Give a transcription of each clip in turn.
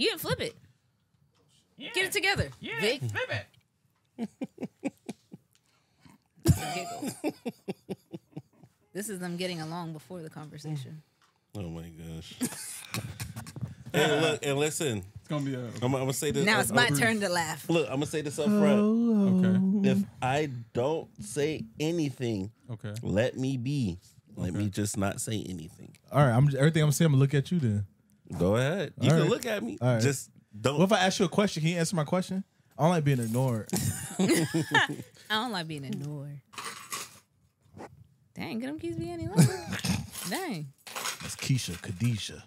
You didn't flip it. Yeah. Get it together. Yeah, Vic. flip it. This is them getting along before the conversation. Oh my gosh. hey, look, and listen. It's gonna be a I'm, I'm gonna say this. Now uh, it's my uh, turn to laugh. Look, I'm gonna say this up front. okay. If I don't say anything, Okay. let me be. Let me just not say anything. All right, I'm everything I'm saying. I'm gonna look at you then. Go ahead. You All can right. look at me. All right. Just don't. What if I ask you a question? Can you answer my question? I don't like being ignored. I don't like being ignored. Dang, get them keys be any longer. Dang. That's Keisha, Kadisha,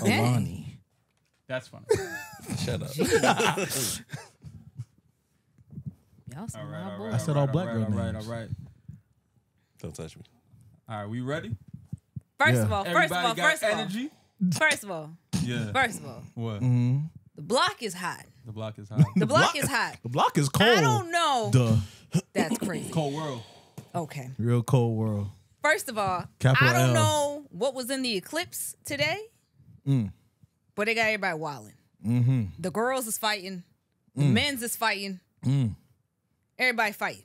Alani. That's funny. Shut up. Y'all some All right, wild right. I said all black right, girl all right, names. all right. Don't touch me. All right, we ready? First Yeah. of all, first Everybody of all, got first of all, energy? First of all, Yeah. first of all, What? Mm-hmm. the block is hot. The block is hot. The block is hot. The block is cold. I don't know. Duh. That's crazy. Cold world. Okay. Real cold world. First of all, Capital I don't L. know what was in the eclipse today, Mm. but they got everybody wilding. Mm-hmm. The girls is fighting, the men's is fighting, Mm. everybody fighting.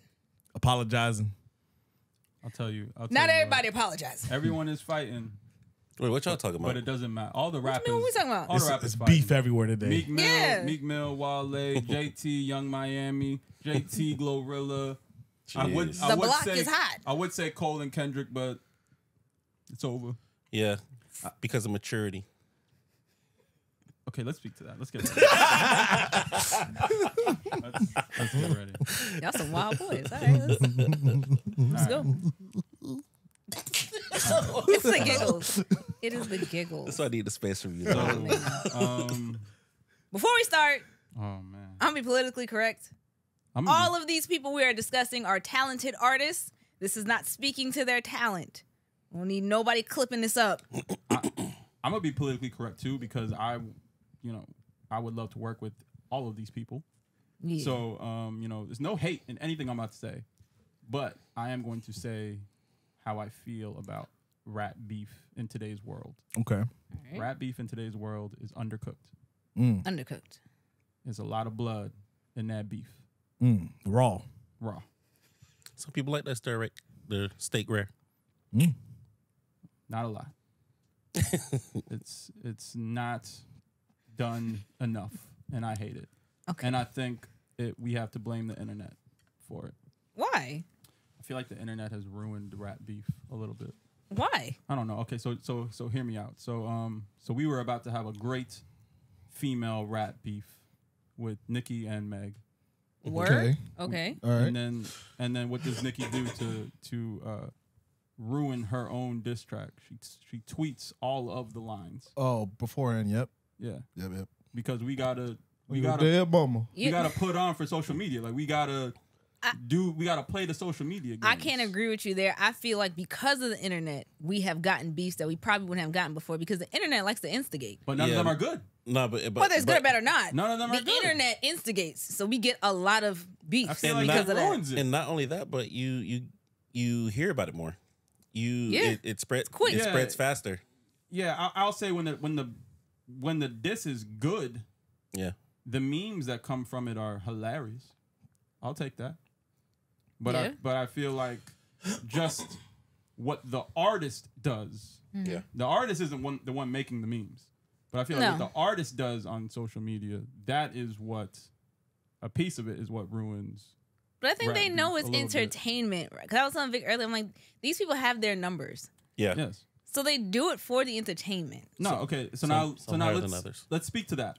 Apologizing. I'll tell you. I'll tell Not you what. everybody apologizing. Everyone is fighting, Wait, what y'all talking about? but it doesn't matter. All the rappers. you mean, what we talking about? All It's, the rappers it's fighting. beef everywhere today. Meek Mill, Yeah. Meek Mill, Wale, JT, Yung Miami, JT, Glorilla. I would, Jeez. I The would block say, is hot. I would say Cole and Kendrick, but it's over. yeah, because of maturity. Okay, let's speak to that. Let's get to that. let's, let's get ready. Y'all some wild boys. All right, let's, let's go. it's the giggles. It is the giggles. That's why I need the space from you. So, um, Before we start, oh man, I'm gonna be politically correct. I'm All of these people we are discussing are talented artists. This is not speaking to their talent. We don't need nobody clipping this up. I'm gonna be politically correct too because I, you know, I would love to work with all of these people. Yeah. So, um, you know, there's no hate in anything I'm about to say, but I am going to say how I feel about rat beef in today's world. Okay. Alright. Rat beef in today's world is undercooked. Mm. Undercooked. There's a lot of blood in that beef, Mm. Raw. raw. Some people like that stir right, the steak rare. Mm. Not a lot. it's it's not done enough, and I hate it. Okay. And I think it, we have to blame the internet for it. Why? I feel like the internet has ruined rat beef a little bit. Why? I don't know. Okay, so so so hear me out. So um so we were about to have a great female rat beef with Nikki and Meg. Word? Okay. Okay. All right. And then and then what does Nikki do to to uh ruin her own diss track? She she tweets all of the lines. Oh, beforehand. Yep. Yeah. Yep. Yep. Because we gotta we We gotta dead mama. we gotta put on for social media. Like we gotta do we gotta play the social media games. I can't agree with you there. I feel like because of the internet, we have gotten beefs that we probably wouldn't have gotten before because the internet likes to instigate. But none Yeah. of them are good. No, but, but Whether it's good or bad or not, None of them the are good. The internet instigates, so we get a lot of beefs I feel And like because that of that. it. And not only that, but you you you hear about it more. You Yeah. it, it spreads quick. it Yeah. spreads faster. Yeah, I, I'll say when the when the when the diss is good, Yeah. the memes that come from it are hilarious. I'll take that. But Yeah. I but I feel like just what the artist does. Mm-hmm. Yeah. The artist isn't one the one making the memes. But I feel like No. what the artist does on social media, that is what a piece of it is what ruins. But I think they know it's little bit. entertainment. Because I was telling Vic earlier, I'm like, these people have their numbers, Yeah. Yes. so they do it for the entertainment. No, okay. So some- now so now let's let's speak to that.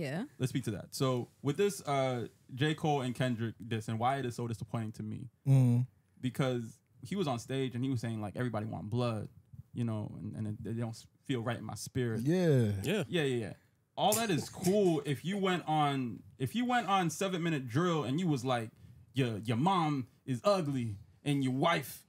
Yeah. Let's speak to that. So with this uh J. Cole and Kendrick diss and why it is so disappointing to me. Mm. because he was on stage and he was saying like everybody want blood, you know, and, and it, they don't feel right in my spirit. Yeah. Yeah. yeah, yeah. yeah. All that is cool if you went on if you went on seven minute drill and you was like your your mom is ugly and your wife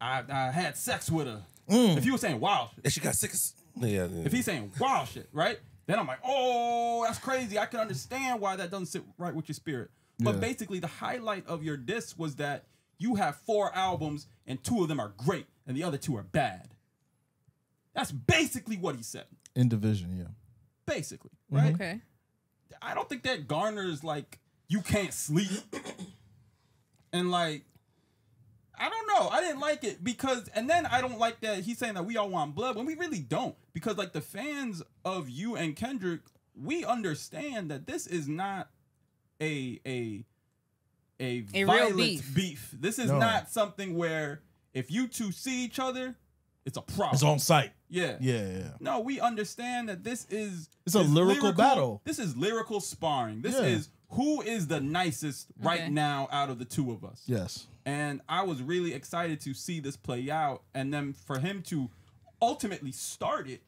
I, I had sex with her. If you were saying wow, shit, And she got sick. as- Yeah. yeah. if he's saying wow shit, right? Then I'm like, oh, that's crazy. I can understand why that doesn't sit right with your spirit. But Yeah. basically, the highlight of your disc was that you have four albums and two of them are great and the other two are bad. That's basically what he said. In division. Yeah. basically, mm-hmm. right? Okay. I don't think that garners like you can't sleep. and like I don't know. I didn't like it because and then I don't like that he's saying that we all want blood when we really don't. Because like the fans of you and Kendrick, we understand that this is not a a a, A violent beef. beef. This is No. not something where if you two see each other, it's a problem. It's on site. yeah. Yeah, yeah. No, we understand that this is It's a is lyrical battle. This is lyrical sparring. This Yeah. is who is the nicest right Okay. now out of the two of us. Yes. And I was really excited to see this play out and then for him to ultimately start it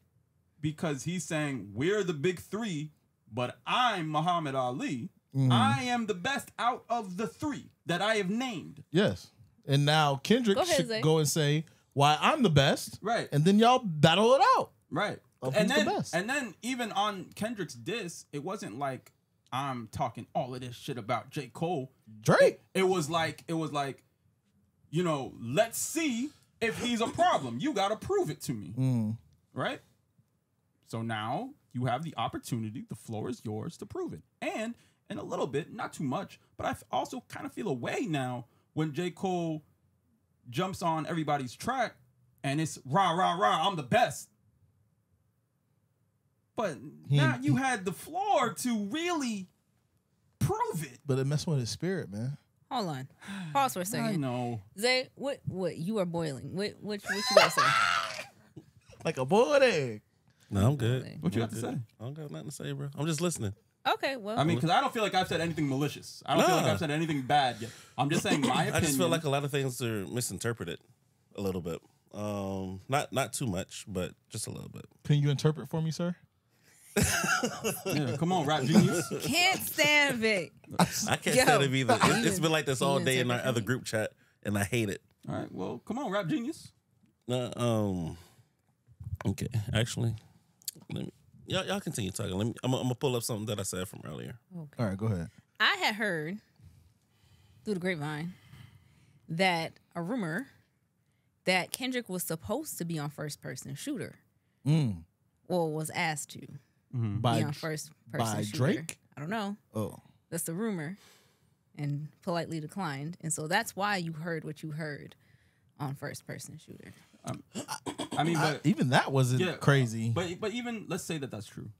because he's saying we're the big 3, but I'm Muhammad Ali. Mm-hmm. I am the best out of the 3 that I have named. Yes. And now Kendrick Go ahead, should Zay. go and say why I'm the best. Right. And then y'all battle it out. Right. And who's the then best. and then even on Kendrick's diss, it wasn't like I'm talking all of this shit about J. Cole. Drake. It was like it was like, you know, let's see if he's a problem. You gotta prove it to me. Mm. Right? So now you have the opportunity, the floor is yours to prove it. And in a little bit, not too much, but I also kind of feel a way now when J. Cole jumps on everybody's track and it's rah rah rah, I'm the best. But He- now you had the floor to really prove it. But it messed with his spirit, man. Hold on. Pause for a I second. know. Zay, what what you are boiling? What what what you gotta say? Like a boiled egg. No, I'm good. What you I'm got to good. say? I don't got nothing to say, bro. I'm just listening. Okay, well I mean, because I don't feel like I've said anything malicious. I don't feel like Nah. I've said anything bad yet. I'm just saying my opinion. I just feel like a lot of things are misinterpreted a little bit. Um, not not too much, but just a little bit. Can you interpret for me, sir? Yeah, come on, rap genius. can't stand Vic. I can't Yo. stand it either. It, it's been like this all day in our other group chat, and I hate it. All right, well, come on, rap genius. Uh, um. Okay, actually, let me, y'all y'all continue talking. Let me. I'm, I'm gonna pull up something that I said from earlier. Okay. All right, go ahead. I had heard through the grapevine that a rumor that Kendrick was supposed to be on first person shooter. Mm. Or was asked to Mm-hmm. By be on first person by shooter. Drake? I don't know. oh, That's the rumor. And politely declined. And so that's why you heard what you heard on first person shooter. Um, I mean, I- but even that wasn't yeah, crazy. Uh, but but even let's say that that's true.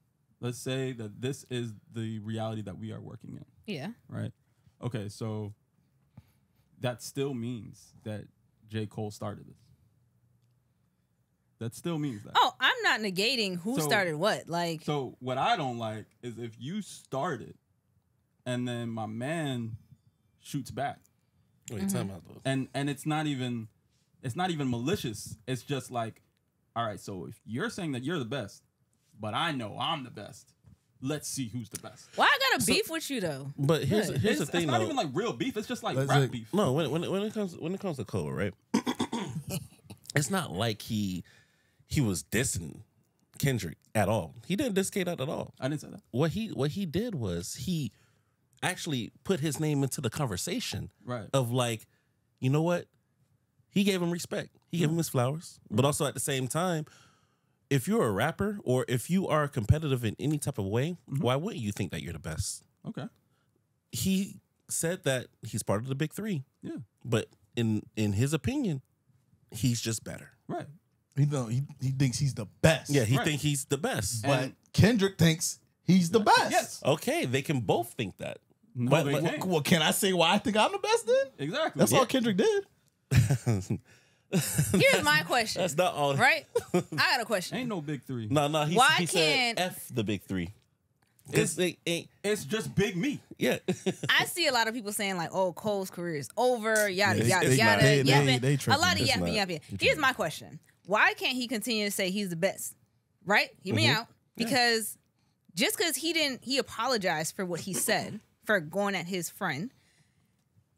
Let's say that this is the reality that we are working in, Yeah. right? Okay, so that still means that J. Cole started this. That still means that. Oh, I'm not negating who So- started what. Like So what I don't like is if you started and then my man shoots back. What are you talking mm-hmm. about though? And and it's not even it's not even malicious. It's just like, all right, so if you're saying that you're the best, but I know I'm the best, let's see who's the best. why I got a beef with you though? But here's Good. here's it's, the thing it's not though. even like real beef. It's just like Let's rap like- beef. No, when, when when it comes when it comes to Cole, right? it's not like he he was dissing Kendrick at all. He didn't diss K Dot at all. I didn't say that. What he what he did was he actually put his name into the conversation Right. of like, you know what? He gave him respect. He gave him mm-hmm. his flowers. Mm-hmm. But also at the same time, if you're a rapper or if you are competitive in any type of way, mm-hmm. why wouldn't you think that you're the best? Okay. He said that he's part of the big three. Yeah. But in in his opinion, he's just better. Right. He know he, he thinks he's the best. Yeah, he Right. think he's the best. but And- Kendrick thinks he's the best. Yes. Okay, they can both think that. No, But- they but- can't. Well, can I say why I think I'm the best then? Exactly. That's Yeah. all Kendrick did. Here's my question. That's not all. right? I got a question. Ain't no big three. No, no. He, Why he can't- said F the big three. Because they ain't. It's just big me. Yeah. I see a lot of people saying like, "Oh, Cole's career is over." Yada Yeah, yada it's yada. not. They- they- yapping. they a tripping. lot of It's yapping not. yapping. Here's my question: Why can't he continue to say he's the best? Right? Hear me mm-hmm. out. Because just because he didn't, he apologized for what he said for going at his friend.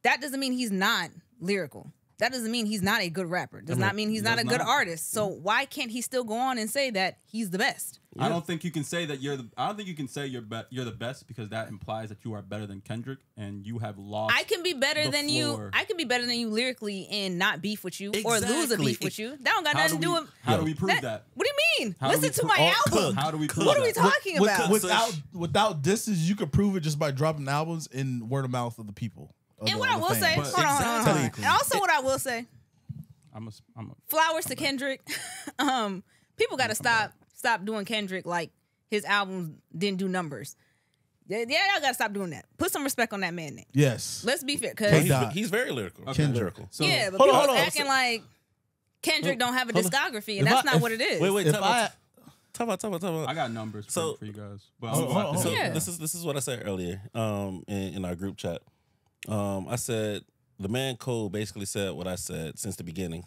That doesn't mean he's not lyrical. That doesn't mean he's not a good rapper. Does not mean he's not a good not. artist. So why can't he still go on and say that he's the best? I don't think you can say that you're the. I don't think you can say you're be, you're the best because that implies that you are better than Kendrick and you have lost. I can be better the than floor. you. I can be better than you lyrically and not beef with you or lose a Exactly. beef with you. That don't got How nothing do to do with how do we prove that. that? What do you mean? How Listen to pro- my album. How do we prove What are we talking With- about? without without disses, you could prove it just by dropping albums in word of mouth of the people. Of and what I will say, hold on, hold on, hold on. Exactly. and also what I will say, I'm a. I'm a flowers to Kendrick. um, people got to stop stop doing Kendrick like his albums didn't do numbers. Yeah, yeah, y'all got to stop doing that. Put some respect on that man name. Yes. Let's be fair, because he's, he's very lyrical. Okay. lyrical. so yeah, but Hold on, people hold on. acting like Kendrick don't have a discography, and If that's I- not if- what it is. Wait, wait, If talk I about, talk about, talk about, talk about. I got numbers for, So- for you guys, but Hold I'm on, going hold back So Yeah. this is this is what I said earlier um, in, in our group chat. Um, I said the man Cole basically said what I said since the beginning.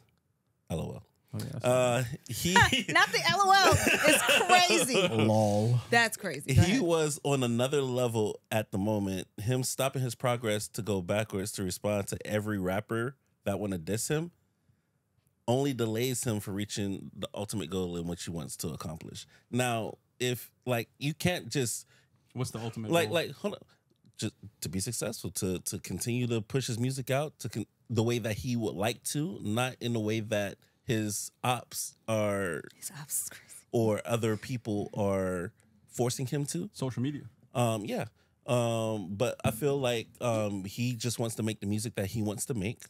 LOL. Oh, yeah, Uh, he not the LOL. It's crazy. Lol. That's crazy. Go he ahead. was on another level at the moment. Him stopping his progress to go backwards to respond to every rapper that want to diss him only delays him for reaching the ultimate goal in which he wants to accomplish. Now, if like you can't just What's the ultimate? like goal? like hold on just to be successful to to continue to push his music out to con- the way that he would like to not in the way that his ops are His ops is crazy. or other people are forcing him to social media. um yeah um but i feel like um he just wants to make the music that he wants to make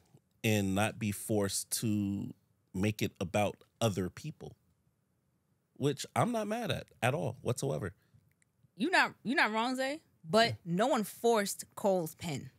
and not be forced to make it about other people which i'm not mad at at all whatsoever You not you not wrong, Zay. But no one forced Cole's pen.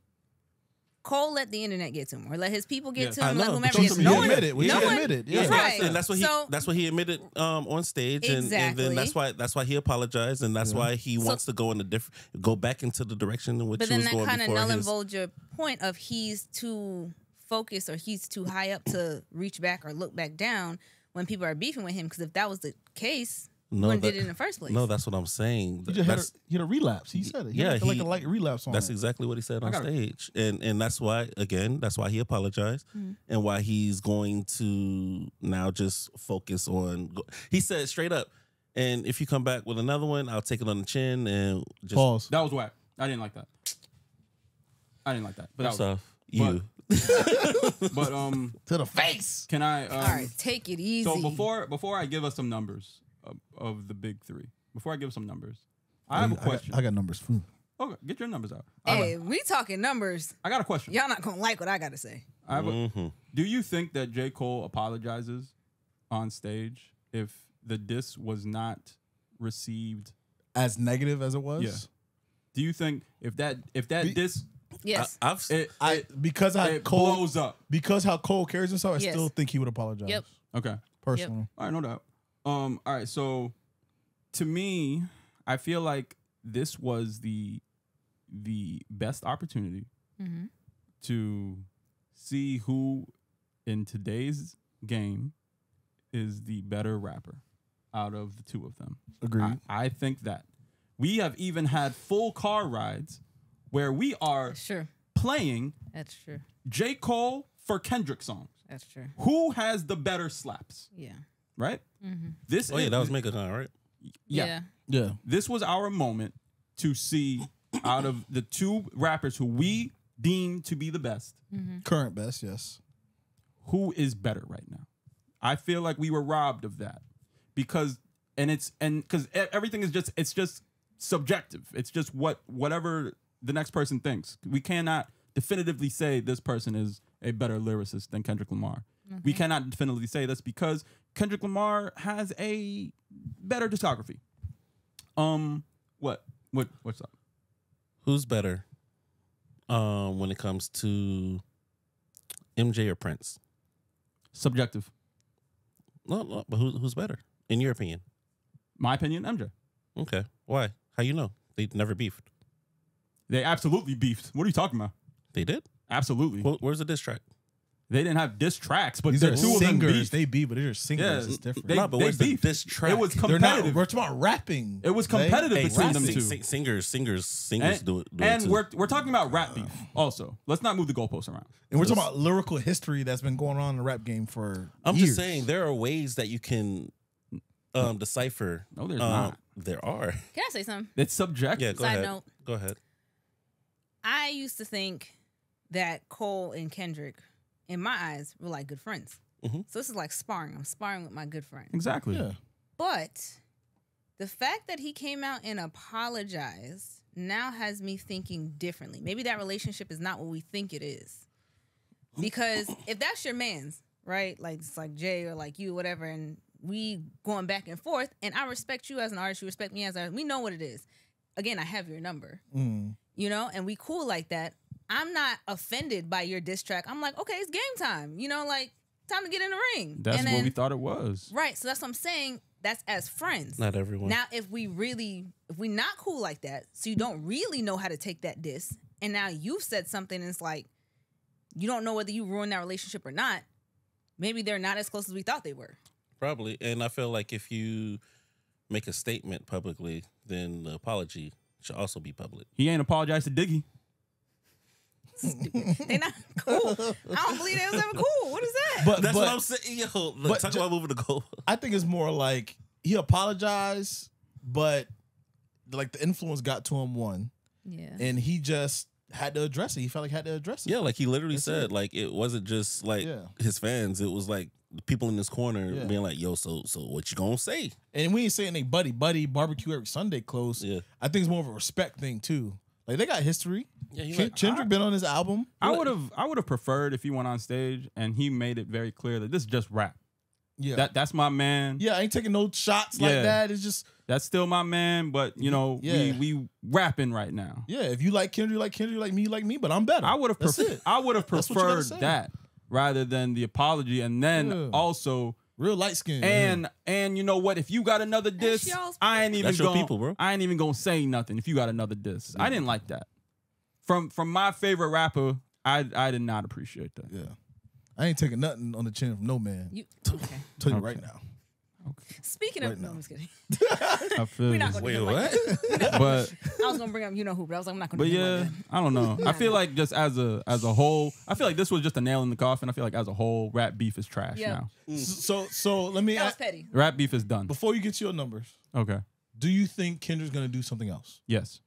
Cole let the internet get to him, or let his people get Yes. to him, let know, whomever but get to you him. No one, admitted. We no one- admitted. Yeah. That's Right. what, and that's what he So- that's what he admitted um, on stage, and, and then that's why that's why he apologized, and that's why he So- wants to go in a different, go back into the direction in which But he then was that kind of before null and void your point of he's too focused or he's too high up to reach back or look back down when people are beefing with him. Because if that was the case, No, wouldn't that- did it in the first place. No, that's what I'm saying. He just had a, That's he had a relapse. He said it. He Yeah, had like a light relapse on that's it. exactly what he said on gotta- stage, and and that's why again that's why he apologized, Mm-hmm. and why he's going to now just focus on. He said straight up, and if you come back with another one, I'll take it on the chin and just Pause. That was whack. I didn't like that. I didn't like that. But that First was, off, you. but um, To the face. can I? Um, All right, take it easy. So before before I give us some numbers of, of the big three, before I give some numbers, I have a question. I got, numbers. Food. okay, get your numbers out. I have a- hey, we talking numbers. I got a question. Y'all not gonna like what I gotta say. I have a, Mhm. do you think that J. Cole apologizes on stage if the diss was not received? As negative as it was. Yeah. Do you think if that if that Be- diss Yes. I, have it, I because I it Cole blows up? because how Cole carries himself, I Yes. still think he would apologize. Yep. Okay. Personally. All right, no doubt. Um, all right, so to me, I feel like this was the the best opportunity hmm to see who in today's game is the better rapper out of the two of them. Agreed. I, I think that we have even had full car rides where we are Sure. playing That's true. J. Cole for Kendrick songs. That's true. Who has the better slaps? Yeah. Right? Mm-hmm. This Oh yeah, is- that was Mega Con, right? yeah. yeah. this was our moment to see out of the two rappers who we deem to be the best, Current best, yes. who is better right now. I feel like we were robbed of that because, and it's and because everything is just it's just subjective. It's just what whatever the next person thinks. We cannot definitively say this person is a better lyricist than Kendrick Lamar. We cannot definitively say this because Kendrick Lamar has a better discography. Um, what what what's up? Who's better? Um, when it comes to MJ or Prince? Subjective. No, no, but who, who's better in your opinion? My opinion, MJ. Okay, why? How you know they never beefed? They absolutely beefed. What are you talking about? They did. Absolutely. Wh- Where's the diss track? They didn't have diss tracks, but These the are two of them singers. beef. They beat, but they're singers. Yeah, it's different. they- Nah, but they where's the beef. diss track? It was They're not. competitive. We're talking about rapping. It was competitive Hey, between them sing- two. sing- singers, singers, singers and do it. Do it too. we're we're talking about rap beef also. Let's not move the goalposts around. And we're talking about lyrical history that's been going on in the rap game for. I'm years. just saying there are ways that you can um, decipher. No, there's um, not. There are. Can I say something? It's subjective. Yeah, go Side ahead. note. Go ahead. I used to think that Cole and Kendrick, in my eyes, were like good friends. Mhm. So this is like sparring. I'm sparring with my good friend. Exactly. Yeah. But the fact that he came out and apologized now has me thinking differently. Maybe that relationship is not what we think it is. Because if that's your man's, right? Like it's like Jay or like you, whatever, and we going back and forth, and I respect you as an artist, you respect me as a we know what it is. Again, I have your number. Mm. You know, and we cool like that. I'm not offended by your diss track. I'm like, okay, it's game time. You know, like time to get in the ring. That's and what then- we thought it was. Right. So that's what I'm saying. That's as friends. Not everyone. Now, if we really, if we not cool like that, so you don't really know how to take that diss, and now you've said something, and it's like you don't know whether you ruined that relationship or not. Maybe they're not as close as we thought they were. Probably. And I feel like if you make a statement publicly, then the apology should also be public. He ain't apologized to Diggy. They not cool. I don't believe they was ever cool. What is that? But That's but what I'm saying. Yo, look, but talk about moving the goal. I think it's more like he apologized, but like the influence got to him one, yeah. and he just had to address it. He felt like he had to address it. Yeah, like he literally That's said, it. like it wasn't just like Yeah. his fans. It was like the people in this corner Yeah. being like, "Yo, so so what you gonna say?" And we ain't saying they buddy buddy barbecue every Sunday close. Yeah, I think it's more of a respect thing too. Like they got history. Yeah. He Ken- like, Kendrick been on his album. I would have I would have preferred if he went on stage and he made it very clear that this is just rap. Yeah. That that's my man. yeah, I ain't taking no shots like that. It's just That's still my man, but you know, Yeah. we we rapping right now. yeah. If you like Kendrick, you like Kendrick, you like me, you like me. But I'm better. I would have That's preferred it. I would have That's what you gotta preferred say. that rather than the apology and then Yeah. also Real light skin. and and you know what if you got another That's diss y'all's I ain't even That's your going people, bro. I ain't even going to say nothing if you got another diss. I didn't like that. From from my favorite rapper, I I did not appreciate that. yeah. I ain't taking nothing on the chin from no man. You okay? tell you Okay. right now. Okay. Speaking of, Right no, now. I'm just kidding. I feel We're not gonna Wait, do it like what? but I was gonna bring up you know who, but I was like, I'm not gonna. But do yeah, like. I don't know. I feel like just as a as a whole, I feel like this was just a nail in the coffin. I feel like as a whole, rap beef is trash Yeah. now. So so let me That was ask, petty. Rap beef is done. before you get to your numbers. Okay. Do you think Kendrick's gonna do something else? Yes.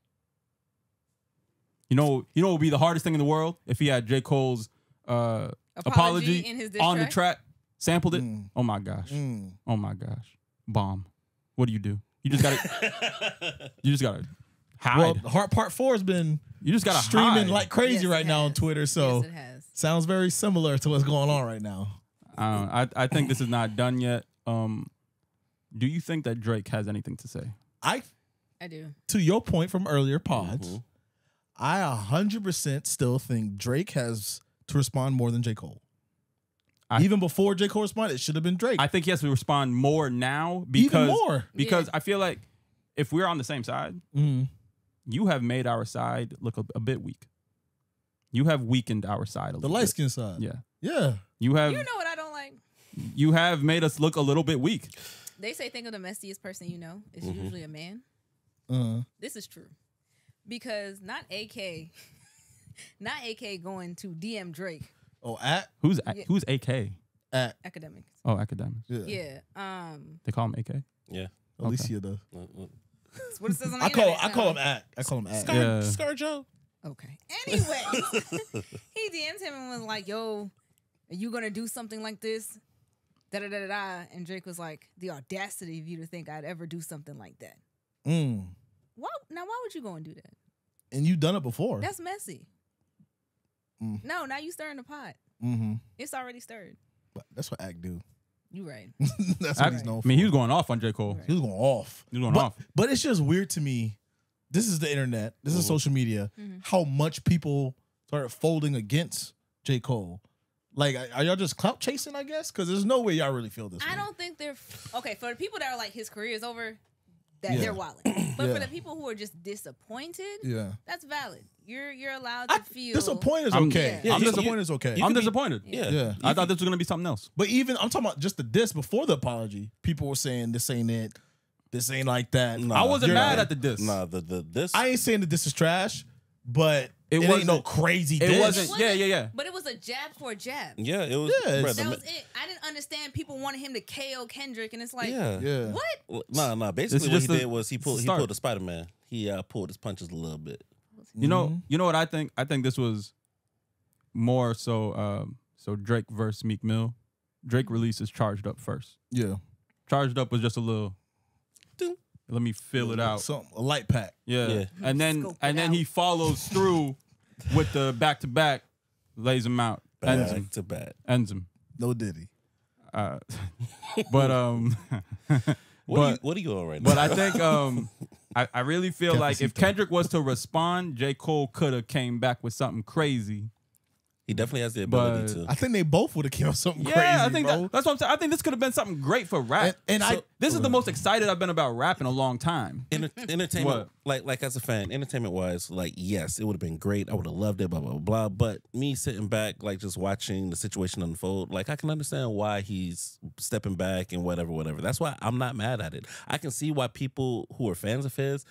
You know, you know, what would be the hardest thing in the world if he had J. Cole's uh, Apology apology, in his on the track? track, sampled it. Mm. Oh my gosh. Mm. Oh my gosh. Bomb. What do you do? You just gotta. you just gotta hide. Well, Heart Part Four has been you just gotta streaming hide. like crazy Yes, right now on. Twitter. So yes, it has. sounds very similar to what's going on right now. I I think this is not done yet. Um, do you think that Drake has anything to say? I I do. to your point from earlier pods, Mhm. I a hundred percent still think Drake has to respond more than J. Cole. I- Even before J. Cole responded, it should have been Drake. I think he has to respond more now because Even more. because Yeah. I feel like if we're on the same side, Mhm. you have made our side look a, a bit weak. You have weakened our side a The little light skin side. Yeah. Yeah. You have You know what I don't like? you have made us look a little bit weak. They say think of the messiest person you know. It's Mm-hmm. usually a man. Uh -huh. This is true because not AK, not AK going to DM Drake oh, at Who's Yeah. who's AK? at Akademiks. Oh, Akademiks. yeah. Yeah. Um. They call him AK. Yeah. Alicia does. Uh, That's what it says on the I call internet, I call so- him at. I call him at. Scar, Yeah. Scar Joe. Okay. Anyway, he DM'd him and was like, "Yo, are you gonna do something like this?" Da da da da da. And Drake was like, "The audacity of you to think I'd ever do something like that. Mm. Why? Now, why would you go and do that? And you've done it before. That's messy. Mm. No, now you stirring the pot. mm-hmm. It's already stirred. But that's what Act do. You right. that's I, what he's known for. I mean, he was going off on J. Cole. Right. He was going off. He was going but, off. But it's just weird to me. This is the internet. This is Mhm. social media. Mhm. How much people started folding against J. Cole. Like, are- are y'all just clout chasing, I guess? Because there's no way y'all really feel this. I way. don't think they're okay for the people that are like his career is over. That Yeah. they're wilding. But Yeah. for the people who are just disappointed, Yeah. that's valid. You're you're allowed to I, feel disappointed is I'm- okay. Yeah, I'm you- disappointed is okay. I'm could be- disappointed. Yeah. Yeah. I thought this was gonna be something else. But even I'm talking about just the diss before the apology. People were saying this ain't it. This ain't like that. Nah, I wasn't mad right. at the diss. Nah, the the this. I ain't saying that this is trash, but It it, wasn't- no crazy it diss. wasn't- Yeah, yeah, yeah. But it was a jab for a jab. yeah, it was. Yeah, it's- That was it. I didn't understand people wanted him to KO Kendrick, and it's like, yeah. Yeah. what? Well, Nah, nah. Basically, what he did was he pulled he pulled the Spider Man. He uh, pulled his punches a little bit. You know, Mm-hmm. you know what I think? I think this was more so. Um, so Drake versus Meek Mill. Drake releases charged up first. Yeah. Charged up was just a little. Ding. Let me fill it out. Some a light pack. Yeah. Yeah. And then and then he follows through with the back to back, lays him out, ends him, Back to back. ends him. No diddy. Uh, but um, What are you What are you on right now? but I think um, I, I really feel like if Kendrick was to respond, J Cole could have came back with something crazy. He definitely has the ability But- to. I think they both would have came up something Yeah, crazy. I think bro. that, that's what I'm saying. I think this could have been something great for rap. And- and I- this is the most excited I've been about rap in a long time. Enter- entertainment, What? like like as a fan, entertainment wise, like yes, it would have been great. I would have loved it, blah blah blah. But me sitting back, like just watching the situation unfold, like I can understand why he's stepping back and whatever, whatever. That's why I'm not mad at it. I can see why people who are fans of his,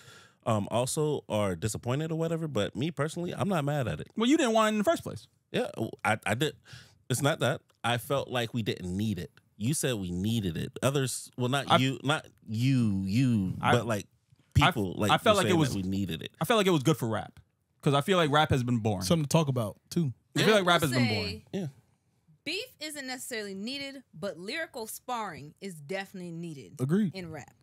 um, also are disappointed or whatever. But me personally, I'm not mad at it. Well, you didn't want it in the first place. Yeah, I, I did. It's not that I felt like we didn't need it. You said we needed it. Others, well, not I- you, not you, you, I- but like people. like I felt like it was- we needed it. I felt like it was good for rap because I feel like rap has been born. something to talk about too. I feel like rap will has been born. Yeah. Beef isn't necessarily needed, but lyrical sparring is definitely needed Agreed. in rap.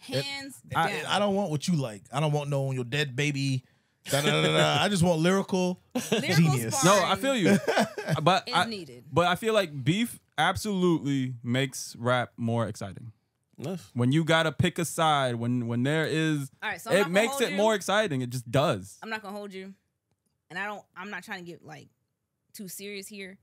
Hands I, down. I don't want what you like. I don't want no on your dead baby. Da, da, da, da, da. I just want lyrical. lyrical genius. No, I feel you, but I, needed. but I feel like beef absolutely makes rap more exciting. No. When you gotta pick a side, when when there is, All right, so it makes it you. more exciting. It just does. I'm not gonna hold you, and I don't. I'm not trying to get like too serious here,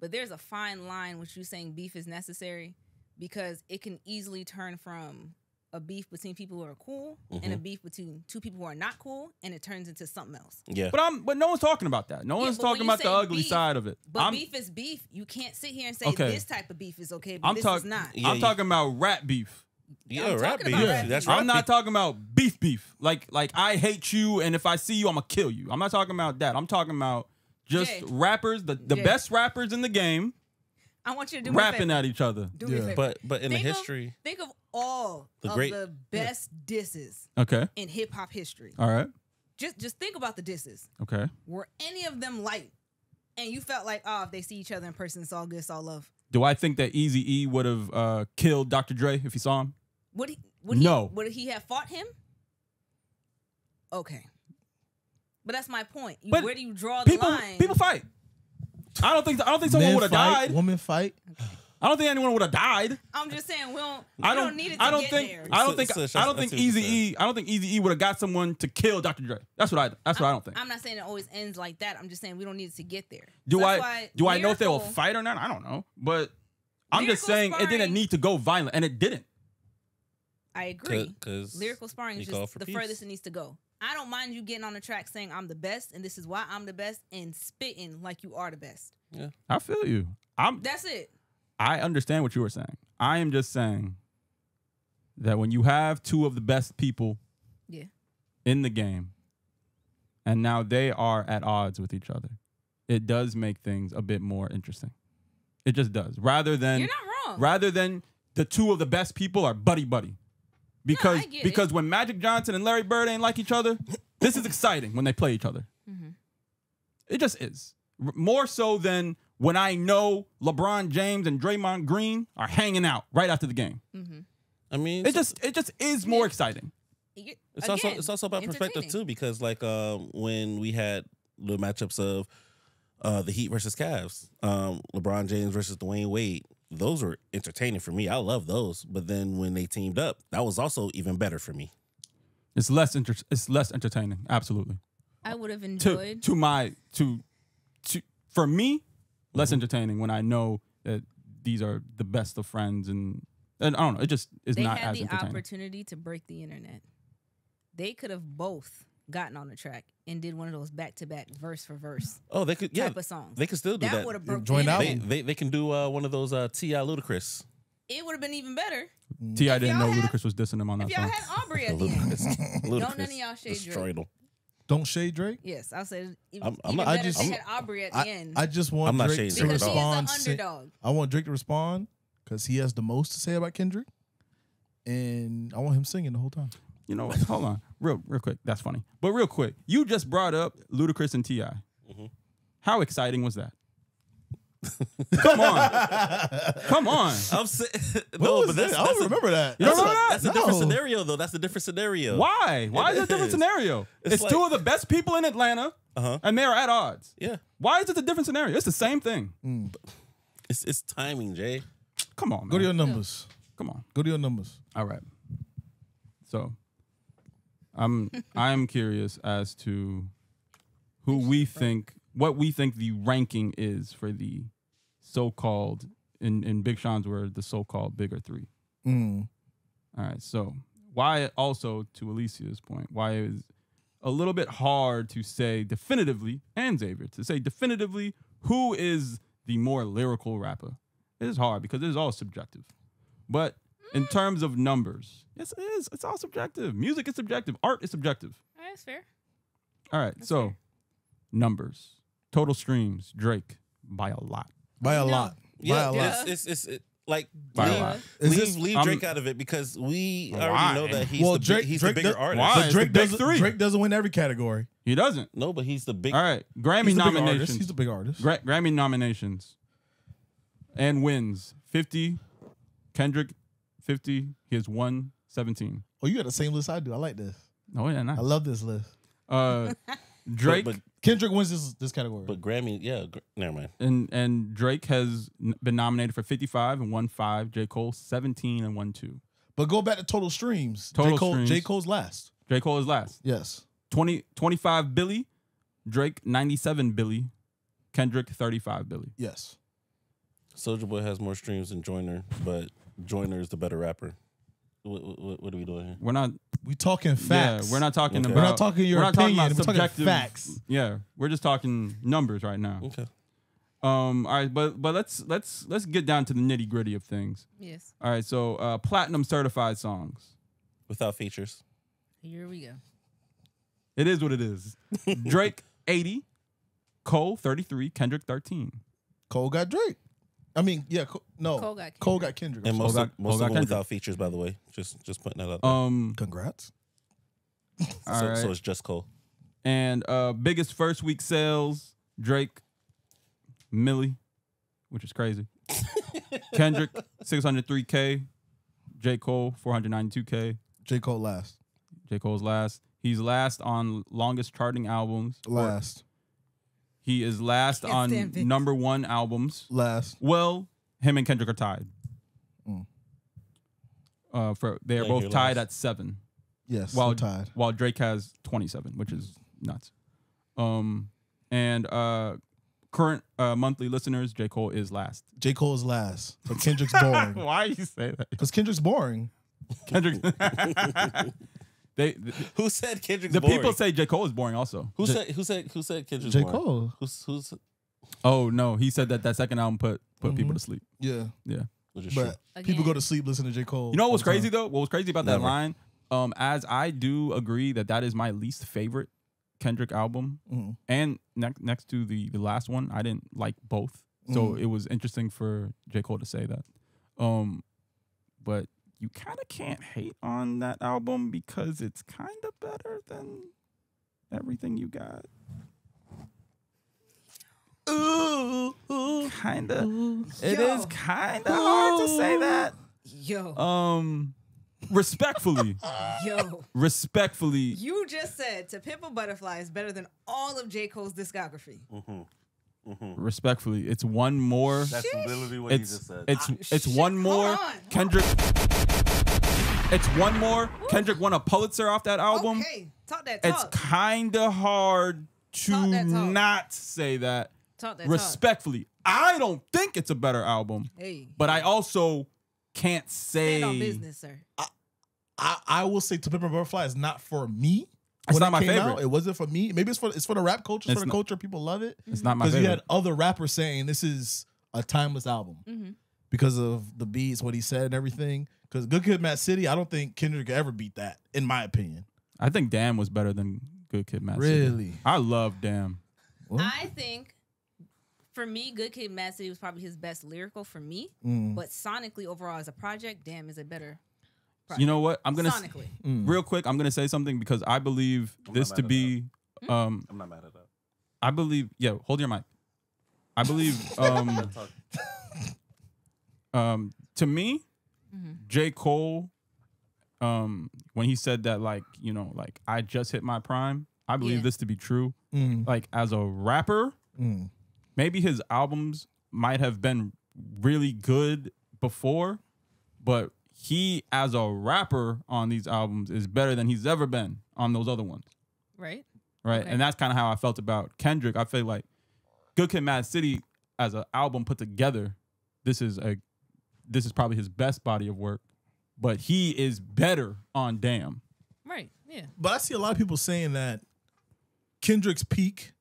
but there's a fine line with you saying beef is necessary because it can easily turn from a beef between people who are cool and a mm-hmm. beef between two people who are not cool, and it turns into something else. Yeah. But I'm, but no one's talking about that. No Yeah, one's talking about the ugly beef- side of it. But I'm, beef is beef. You can't sit here and say Okay. this type of beef is okay, but I'm this talk- is not. Yeah, I'm you- talking about rap beef. yeah, I'm rap beef. about rap That's I'm not beef. talking about beef beef. Like like I hate you and if I see you I'm gonna kill you. I'm not talking about that. I'm talking about just Jay. rappers, the, the Jay. best rappers in the game I want you to do me rapping at each other. Do Yeah. But but in Think the of- history, think of all The of great- the best disses Okay. in hip hop history. All right. Just just think about the disses. Okay. Were any of them light? And you felt like, oh, if they see each other in person, it's all good, it's all love. Do I think that Easy E would have uh, killed Dr. Dre if he saw him? Would he? Would No. He, would he have fought him? Okay. But that's my point. You- But Where do you draw the People line? people fight. I don't think I don't think someone would have died. Women fight. I don't think anyone would have died. I'm just saying, we don't. I don't, don't. need it I don't think. there. I don't think. so I don't think that's what you're Easy E. I don't think Easy E would have got someone to kill Dr. Dre. That's what I. That's what I don't think. I'm not saying it always ends like that. I'm just saying we don't need it to get there. Do So I do I know if they will fight or not? I don't know, but I'm just Lyrical saying it didn't need to go violent, and it didn't. I agree. because Lyrical sparring is just the peace. furthest it needs to go. I don't mind you getting on the track saying I'm the best and this is why I'm the best and spitting like you are the best. Yeah. I feel you. I'm. That's it. I understand what you were saying. I am just saying that when you have two of the best people Yeah. in the game, and now they are at odds with each other, it does make things a bit more interesting. It just does. Rather than You're not wrong. rather than the two of the best people are buddy buddy. Because get it. because when Magic Johnson and Larry Bird ain't like each other, this is exciting when they play each other. Mm-hmm. It just is. More so than when I know LeBron James and Draymond Green are hanging out right after the game. I mean, It so- just it just is more exciting. You- It's also it's also about perspective too, because like um, when we had the matchups of uh, the Heat versus Cavs, um, LeBron James versus Dwyane Wade, those were entertaining for me. I love those. But then when they teamed up, that was also even better for me. It's less inter- it's less entertaining. Absolutely. I would have enjoyed. to my to to for me, less mm-hmm. entertaining when I know that these are the best of friends and and I don't know. It just is they not had as the entertaining. opportunity to break the internet. they could have both gotten on the track and did one of those back to back verse for verse Oh, they could. Yeah, type of songs. they could still do that that. would have broke Joint the album. They, they they can do uh, one of those uh, T.I. Ludacris. It would have been even better T.I. didn't know had- Ludacris was dissing him on that if that y'all song. had Aubrey at the end. Ludacris. Ludacris Don't none of y'all shade destroyed Drake. them. Don't shade Drake. Yes, I'll say even, I'm- I'm even not- I just- if they had Aubrey at the end. I just want I'm Drake shading to Drake because at he is an respond. si- underdog. I want Drake to respond because he has the most to say about Kendrick, and I want him singing the whole time. You know what? Hold on, real real quick. That's funny, but real quick, you just brought up Ludacris and Ti. Mm-hmm. How exciting was that? Come on, come on. I'm sa- What no, but that's, that? I don't a, remember that. You don't That's, a, remember that? that's a different scenario, though. That's a different scenario. Why? Why is it a different scenario? It's It's, like- two of the best people in Atlanta, Uh-huh. and they're at odds. Yeah, Why is it a different scenario? It's the same thing. it's it's timing, Jay. Come on, man. Go to your numbers. Come on. Go to your numbers. All right. So, I'm I'm curious as to who we think what we think the ranking is for the so-called in in Big Sean's word the so-called bigger three. Mm. All right. So why also to Alicia's point, why it is a little bit hard to say definitively, and Xavier to say definitively who is the more lyrical rapper. It is hard because it is all subjective. But in terms of numbers, yes, it is. It's all subjective. Music is subjective. Art is subjective. All right, that's fair. All right. so fair. numbers, total streams, Drake by a lot. By a No. lot. By Yeah, a lot. it's it's, it's it, like By a leave, lot. Is leave, this- leave I'm- Drake out of it because we Why? already know that he's Well, the Drake- big, he's Drake the bigger does- artist. Why? But it's Drake the big doesn't. three. Drake doesn't win every category. He doesn't. No, but he's the big. All right. Grammy He's the big nominations. artist. He's the big artist. Gra- Grammy nominations and wins 50. Kendrick 50. He has won 17. Oh, you got the same list I do. I like this. Oh yeah, nice. I love this list. Uh, Drake but, Kendrick wins this this category. but Grammy, yeah, gr- never mind. and and Drake has n- been nominated for 55 and won five. J Cole 17 and won two. But go back to total streams. Total J. Cole, streams. J. Cole's last. J Cole is last. Yes. 20 25 Billy. Drake 97 Billy. Kendrick 35 Billy. Yes. Soulja Boy has more streams than Joyner, but Joyner is the better rapper. What, what, what are we doing here? We're not We talking facts. Yeah, we're not talking Okay. about We're not talking your we're not talking opinion. about We're talking subjective facts. Yeah, we're just talking numbers right now. Okay. Um, all right, but but let's let's let's get down to the nitty gritty of things. Yes. All right, so uh, platinum certified songs. Without features. Here we go. It is what it is. Drake eighty, Cole thirty three, Kendrick thirteen. Cole got Drake. I mean, yeah. Cole, no. Cole got Cole got Kendrick. And most Cole of, got- most Cole of them without features, by the way. Just just putting that out there. Um. Congrats. so, right, so it's just Cole. and uh, biggest first week sales Drake, Millie, which is crazy. Kendrick six hundred three k, J Cole four hundred ninety two k. J. Cole last. J. Cole's last. He's last on longest charting albums. Last. He is last Can't on number one albums. Last. Well, him and Kendrick are tied. Mm. Uh, for they are Yeah, both tied last. at seven, Yes. While- While tied. while Drake has twenty seven, which is nuts. Um, and uh, current uh, monthly listeners, J. Cole is last. J. Cole is last. But Kendrick's boring. Why you say that? Because Kendrick's boring. Kendrick. they the, Who said Kendrick's the boring? people say J. Cole is boring. Also. who said who said who said Kendrick's J. boring? Cole. Who's who's Oh no, he said that that second album put put people Mhm. to sleep. Yeah. Yeah. which is true. But people go to sleep listening to J. Cole. You know what was the time. crazy though? What was crazy about that Never. line? Um, as I do agree that that is my least favorite Kendrick album, Mhm. and next next to the the last one, I didn't like both. So Mhm. it was interesting for J Cole to say that. Um, but you kind of can't hate on that album because it's kind of better than everything you got. Ooh, ooh. Kind of. It Yo. is kind of hard to say that. Yo. Um, respectfully, Yo. respectfully, You just said To Pimp a Butterfly is better than all of J. Cole's discography. Mm-hmm. Mm-hmm. respectfully, it's one more. That's literally what It's it's it's shit, one more. on. Kendrick. It's one more. Kendrick won a Pulitzer off that album. Okay. Talk that talk. It's kind of hard to Talk talk. not say that. talk that talk. Respectfully, I don't think it's a better album, Hey. but I also can't say Stand on business, sir. I, I will say To Pimp a Butterfly is not for me. It's when not it my came favorite. Out. It wasn't for me. Maybe it's for it's for the rap culture. It's, It's for the not- culture. People love it It's not my because you had other rappers saying this is a timeless album Mhm. because of the beats, what he said, and everything. Because Good Kid, Mad City, I don't think Kendrick could ever beat that, in my opinion. I think Damn was better than Good Kid, Mad City. Really? I love Damn. Well, I think for me, Good Kid, Mad City was probably his best lyrical for me. mm, But sonically, overall, as a project, Damn is a better. You know what? I'm gonna s- mm. real quick. I'm gonna say something because I believe I'm this to be. Um, I'm not mad at that. I believe. Yeah, hold your mic. I believe. Um, um, to me, Mhm. J. Cole, um, when he said that, like, you know, like I just hit my prime, I believe Yeah. this to be true. Mm, Like, as a rapper, mm. maybe his albums might have been really good before, but he, as a rapper on these albums, is better than he's ever been on those other ones. Right? Right. Okay. And that's kind of how I felt about Kendrick. I feel like Good Kid Mad City as an album put together, this is a this is probably his best body of work. But he is better on Damn. Right. Yeah. But I see a lot of people saying that Kendrick's peak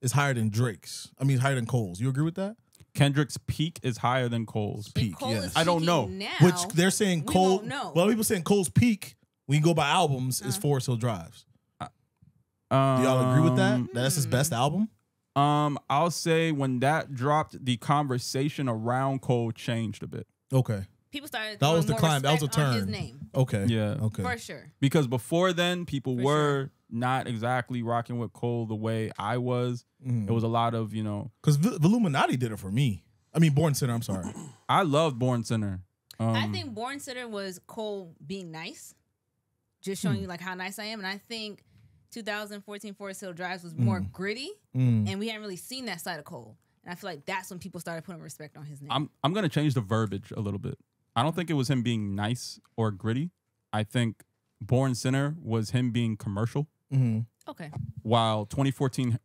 is higher than Drake's. I mean, higher than Cole's. You agree with that? Kendrick's peak is higher than Cole's And peak. Cole yes. I don't know. Now, Which they're saying we Cole. won't know. A lot of people saying Cole's peak. When you go by albums, is Uh-huh. Forest Hills Drive. Um, Do y'all agree with that? That That's his best album. Um, I'll say when that dropped, the conversation around Cole changed a bit. Okay. people started. That was the climb. That was a respect on His turn. name Okay. Yeah. Okay. for sure. Because before then, people For were sure. not exactly rocking with Cole the way I was. Mm. It was a lot of, you know, Because v- Illuminati did it for me. I mean, Born Sinner. I'm sorry. I loved Born Sinner. Um, I think Born Sinner was Cole being nice, just showing you like how nice I am, and I think 2014 Forest Hills Drive was more gritty, Mm. and we hadn't really seen that side of Cole. And I feel like that's when people started putting respect on his name. I'm I'm gonna change the verbiage a little bit. I don't think it was him being nice or gritty. I think Born Sinner was him being commercial, Mhm. okay, while 2014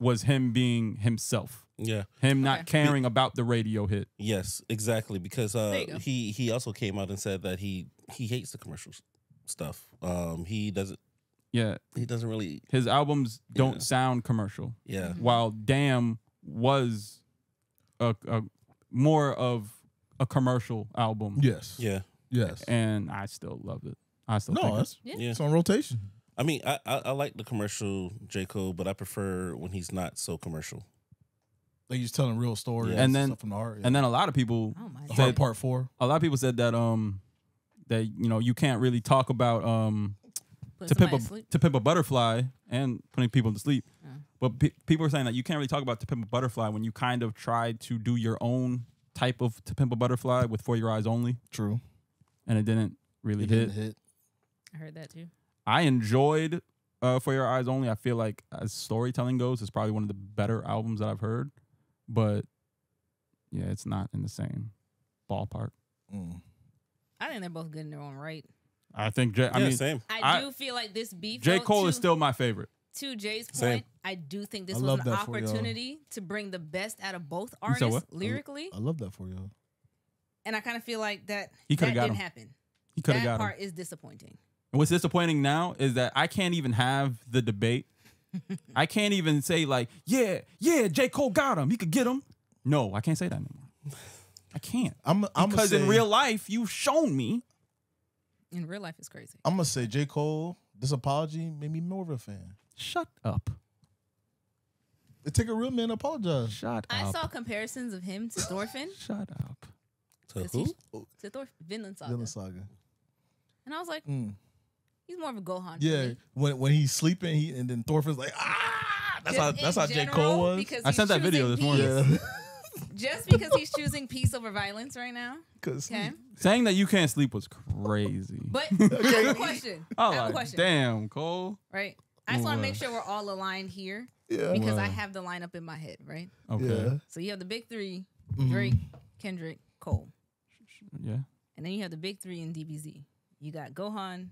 was him being himself. Yeah. Him not Okay. caring about the radio hit. Yes, exactly. Because uh, he he also came out and said that he he hates the commercial s- stuff. Um, he doesn't Yeah, he doesn't really his albums don't Yeah. sound commercial. yeah. While Damn was a, a more of a commercial album, Yes. Yeah. Yes. and I still love it. I still No, think that's, Yeah. Yeah. it's on rotation. I mean, I, I I like the commercial J Cole, but I prefer when he's not so commercial. Like he's telling real stories Yeah. And then- stuff from the heart. And then a lot of people oh my The part four. a lot of people said that um that you know you can't really talk about um Put to pimp a to sleep. to pimp a butterfly and putting people to sleep. Yeah. But pe- people are saying that you can't really talk about to pimp a butterfly when you kind of tried to do your own type of to pimp a butterfly with for your eyes only, True. and it didn't really It hit. didn't hit. I heard that too. I enjoyed uh, for your eyes only. I feel like as storytelling goes, it's probably one of the better albums that I've heard. But yeah, it's not in the same ballpark. Mm. I think they're both good in their own right. I think J- I yeah, mean same. I, I- do feel like this beef. J though, Cole is to- still my favorite. To Jay's point, Same. I do think this I was an that for y'all. opportunity to bring the best out of both artists lyrically, I love that for y'all. and I kind of feel like that He that coulda got didn't him. happen. He could That have got him. part is disappointing. And what's disappointing now is that I can't even have the debate. I can't even say like, yeah, yeah, J. Cole got him. He could get him. No, I can't say that anymore. I can't. I'm I'm because say, in real life, you've shown me. In real life, it's crazy. I'm gonna say J Cole. This apology made me more of a fan. Shut up. It take a real man to apologize. Shut up. I up. saw comparisons of him to Thorfinn, Shut up. To 'Cause who? he's- to Thor Vinland Saga, Villain Saga. and I was like, Mm. he's more of a Gohan. to Yeah, me. when when he's sleeping, he and then Thorfinn's like ah. That's Just how in that's how J general, Cole was. because I he's sent that video choosing this morning. peace- Yeah, Just because he's choosing peace over violence right now. because Okay, Saying that you can't sleep was crazy. but I have a question. I I have a like, question. damn, Cole. Right. I just want to make sure we're all aligned here yeah, because I have the lineup in my head, right? Okay. yeah. So you have the big 3 Mhm. Drake, Kendrick, Cole. Yeah. And then you have the big three in DBZ. You got Gohan,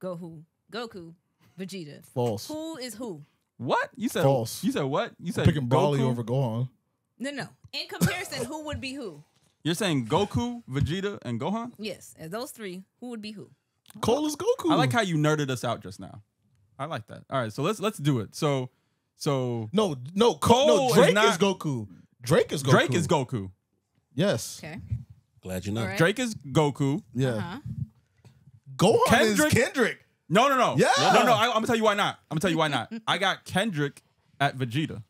Goku, Goku, Vegeta. False. Who is who? What? You said False. You said what? You said Picking Brawley Goku? over Gohan. No, no. In comparison, who would be who? You're saying Goku, Vegeta, and Gohan? Yes, as those three, who would be who? Cole is Goku. I like how you nerded us out just now. I like that. All right, so let's let's do it. So so No, no, Cole Cole. is No, Drake is, not- Goku. Drake is Goku. Drake is Goku. Yes. Okay. Glad you know. All right. Drake is Goku. Yeah. Uh-huh. Gohan Kendrick- is Kendrick. No, no, no. Yeah. No, no. I, I'm gonna tell you why not. I'm gonna tell you why not. I got Kendrick at Vegeta.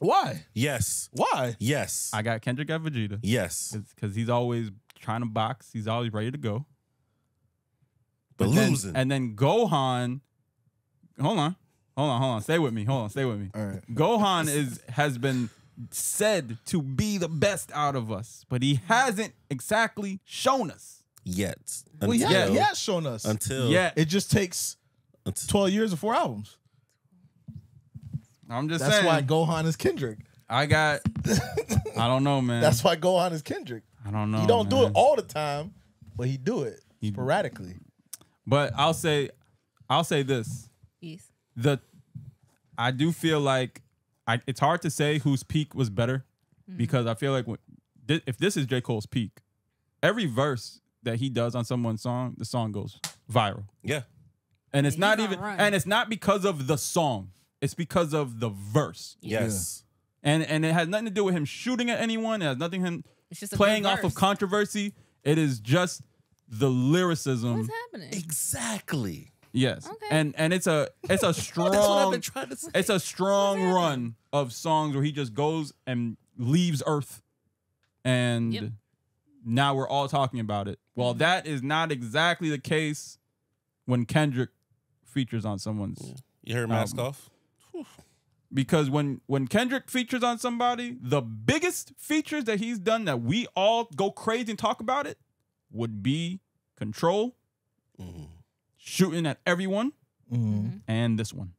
Why? Yes. Why? Yes. I got Kendrick at Vegeta yes. because he's always trying to box. He's always ready to go. But then- losing. and then Gohan. Hold on, hold on, hold on. Stay with me. Hold on, stay with me. All right. Gohan is has been said to be the best out of us, but he hasn't exactly shown us yet. Well, Until, yeah, he has shown us. Until. yeah. It just takes 12 years of four albums. I'm just That's saying. why Gohan is Kendrick. I got. I don't know, man. That's why Gohan is Kendrick. I don't know. he don't do it all the time, but he do it He- sporadically. But I'll say, I'll say this: East. the I do feel like I, it's hard to say whose peak was better mm-hmm. because I feel like when, thi- if this is J Cole's peak, every verse that he does on someone's song, the song goes viral, Yeah. and it's He's not even, run. and it's not because of the song, it's because of the verse, Yes. and and it has nothing to do with him shooting at anyone. It has nothing him It's just playing off of controversy. It is just the lyricism. What's happening? Exactly. Yes, Okay. and and it's a it's a strong. That's what I've been trying to say. it's a strong run of songs where he just goes and leaves Earth, and Yep. now we're all talking about it. Well, that is not exactly the case when Kendrick features on someone's. You heard mask off? Because when when Kendrick features on somebody, the biggest features that he's done that we all go crazy and talk about it would be Control, Mm-hmm. Shooting at everyone, Mhm. and this one.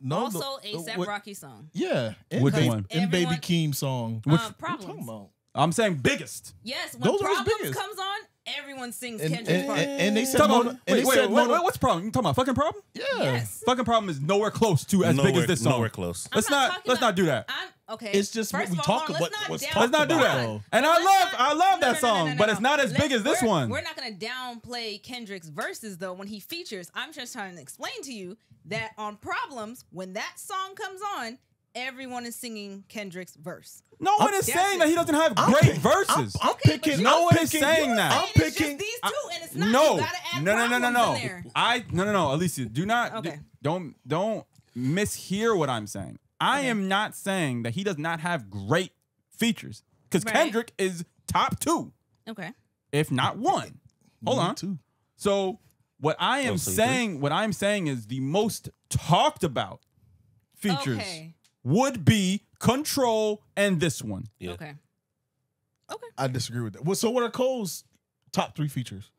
No, also, the- ASAP what- Rocky song. Yeah, and Which Baby, one? And Baby Everyone- Keem song. uh, What you problems. talking about? I'm saying biggest. Yes, when Those are his problems biggest. comes on, everyone sings And, Kendrick's and, part. and, and they said, Mona, about, and wait, they wait, said wait, Mona- what's the problem? You talking about fucking problem? yeah. yes. Fucking problem is nowhere close to as nowhere, big as this song. Nowhere close. I'm Let's not, let's not do that. I'm okay. It's just what first we of all, talk about- let's not what's down- talked Let's not do that. though. And I love, not- I love that no, no, song, no, no, but it's not as Let's- big as this we're- one. We're not gonna downplay Kendrick's verses though when he features. I'm just trying to explain to you that on Problems, when that song comes on, everyone is singing Kendrick's verse. No one is saying it. that he doesn't have I'm great pick- verses. I'm, I'm Okay, picking. No one is saying that. I'm picking. these two, and it's not. no, you gotta add no, no, no, no, no. I no, no, no. Alicia, do not, Okay. don't, don't mishear what I'm saying. I Okay. am not saying that he does not have great features because Right. Kendrick is top two, Okay. if not one. Hold Me on. too. So what I am so you saying, what I'm saying is the most talked about features Okay. would be Control and this one. Yeah. Okay. Okay. I disagree with that. Well, so what are Cole's top three features?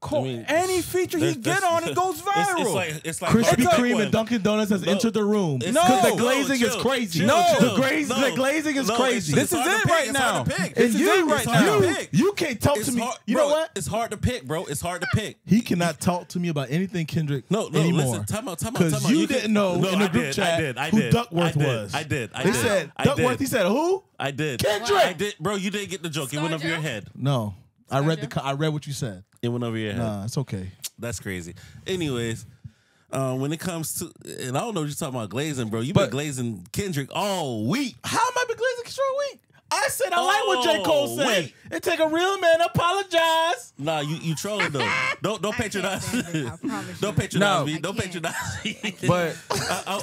Cole, I mean, any feature he get on, it goes viral. it's like it's like Krispy hard to pick Kreme and Dunkin' Donuts has No. entered the room. It's- No. the No, glazing is crazy. chill, No. chill. the, glaze, the glazing is crazy. This is it right now. to. This and is you, it right now. you, you can't talk It's to me. hard- you bro, know what? It's hard to pick, bro. It's hard to pick. He cannot talk to me about anything Kendrick No, no, anymore. listen. Time out, time out, time Because out. you, didn't know in the group chat I did, I who Duckworth was. I did. They said Duckworth. He said who? I did. Kendrick! I did, bro. You didn't get the joke. It went over your head. No, I read the. I read what you said. It went over your head. Nah, it's okay. That's crazy. Anyways, um, when it comes to, and I don't know what you're talking about glazing, bro. You've But- been glazing Kendrick all week. How am I been glazing Control Week? I said I like what J. Cole Oh, said. wait. It take a real man to apologize. Nah, you you trolling though. Don't don't I can't patronize. stand it, I promise don't patronize No. me. I Don't can't. patronize me. But I, I,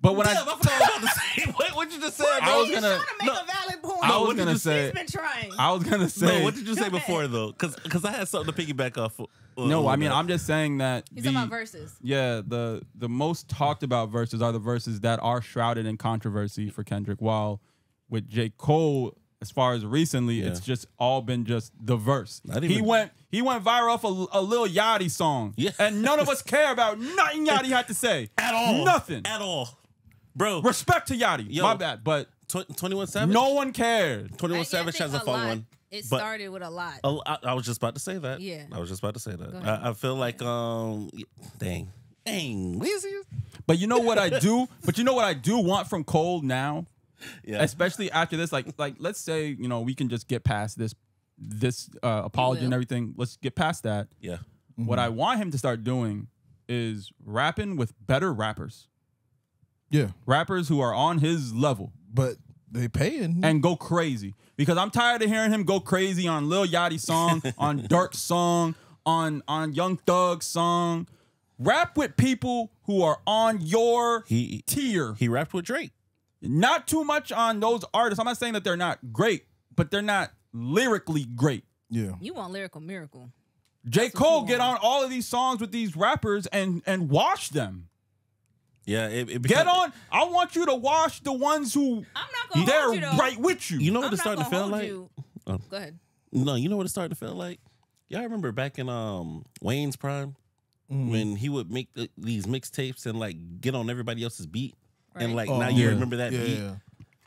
but when damn, I I forgot what I was about to say. What, what you just said, bro? I was gonna- trying to make no. a valid point. I was what gonna say He's been trying. I was gonna say no, what did you say before though? Because because I had something to piggyback off. of- uh, no. I mean, that. I'm just saying that He's the talking about verses. yeah the the most talked about verses are the verses that are shrouded in controversy for Kendrick. While with J Cole, as far as recently, Yeah. it's just all been just the verse. Not he went he went viral off a, a Lil Yachty song, Yeah. and none of us care about nothing Yachty had to say at all, Nothing. at all, bro. Respect to Yachty, Yo. my bad, but Twenty One Savage. no one cared. Twenty I- One Savage has a fun lot- one. It but- started with a lot. I, I was just about to say that. Yeah. I was just about to say that. I, I feel like um, dang, dang, Lizzie. But you know what I do? but you know what I do want from Cole now, Yeah, especially after this. Like, like let's say you know we can just get past this, this uh, apology and everything. Let's get past that. yeah. What I want him to start doing is rapping with better rappers, Yeah, rappers who are on his level, but they paying. and go crazy. Because I'm tired of hearing him go crazy on Lil Yachty song, on Durk song, on on Young Thug song. Rap with people who are on your He tier. he rapped with Drake. Not too much on those artists. I'm not saying that they're not great, but they're not lyrically great. yeah, You want lyrical miracle. J. what Cole get on all of these songs with these rappers and and wash them. Yeah, it, it Get on. I want you to wash the ones who I'm not gonna they're hold you though. right with you. You know what I'm it's starting to feel like? you. Oh. Go ahead. No, you know what it's starting to feel like? Y'all remember back in um Wayne's prime Mm. when he would make the, these mixtapes and like get on everybody else's beat, and like Oh, now you yeah. remember that yeah, beat yeah.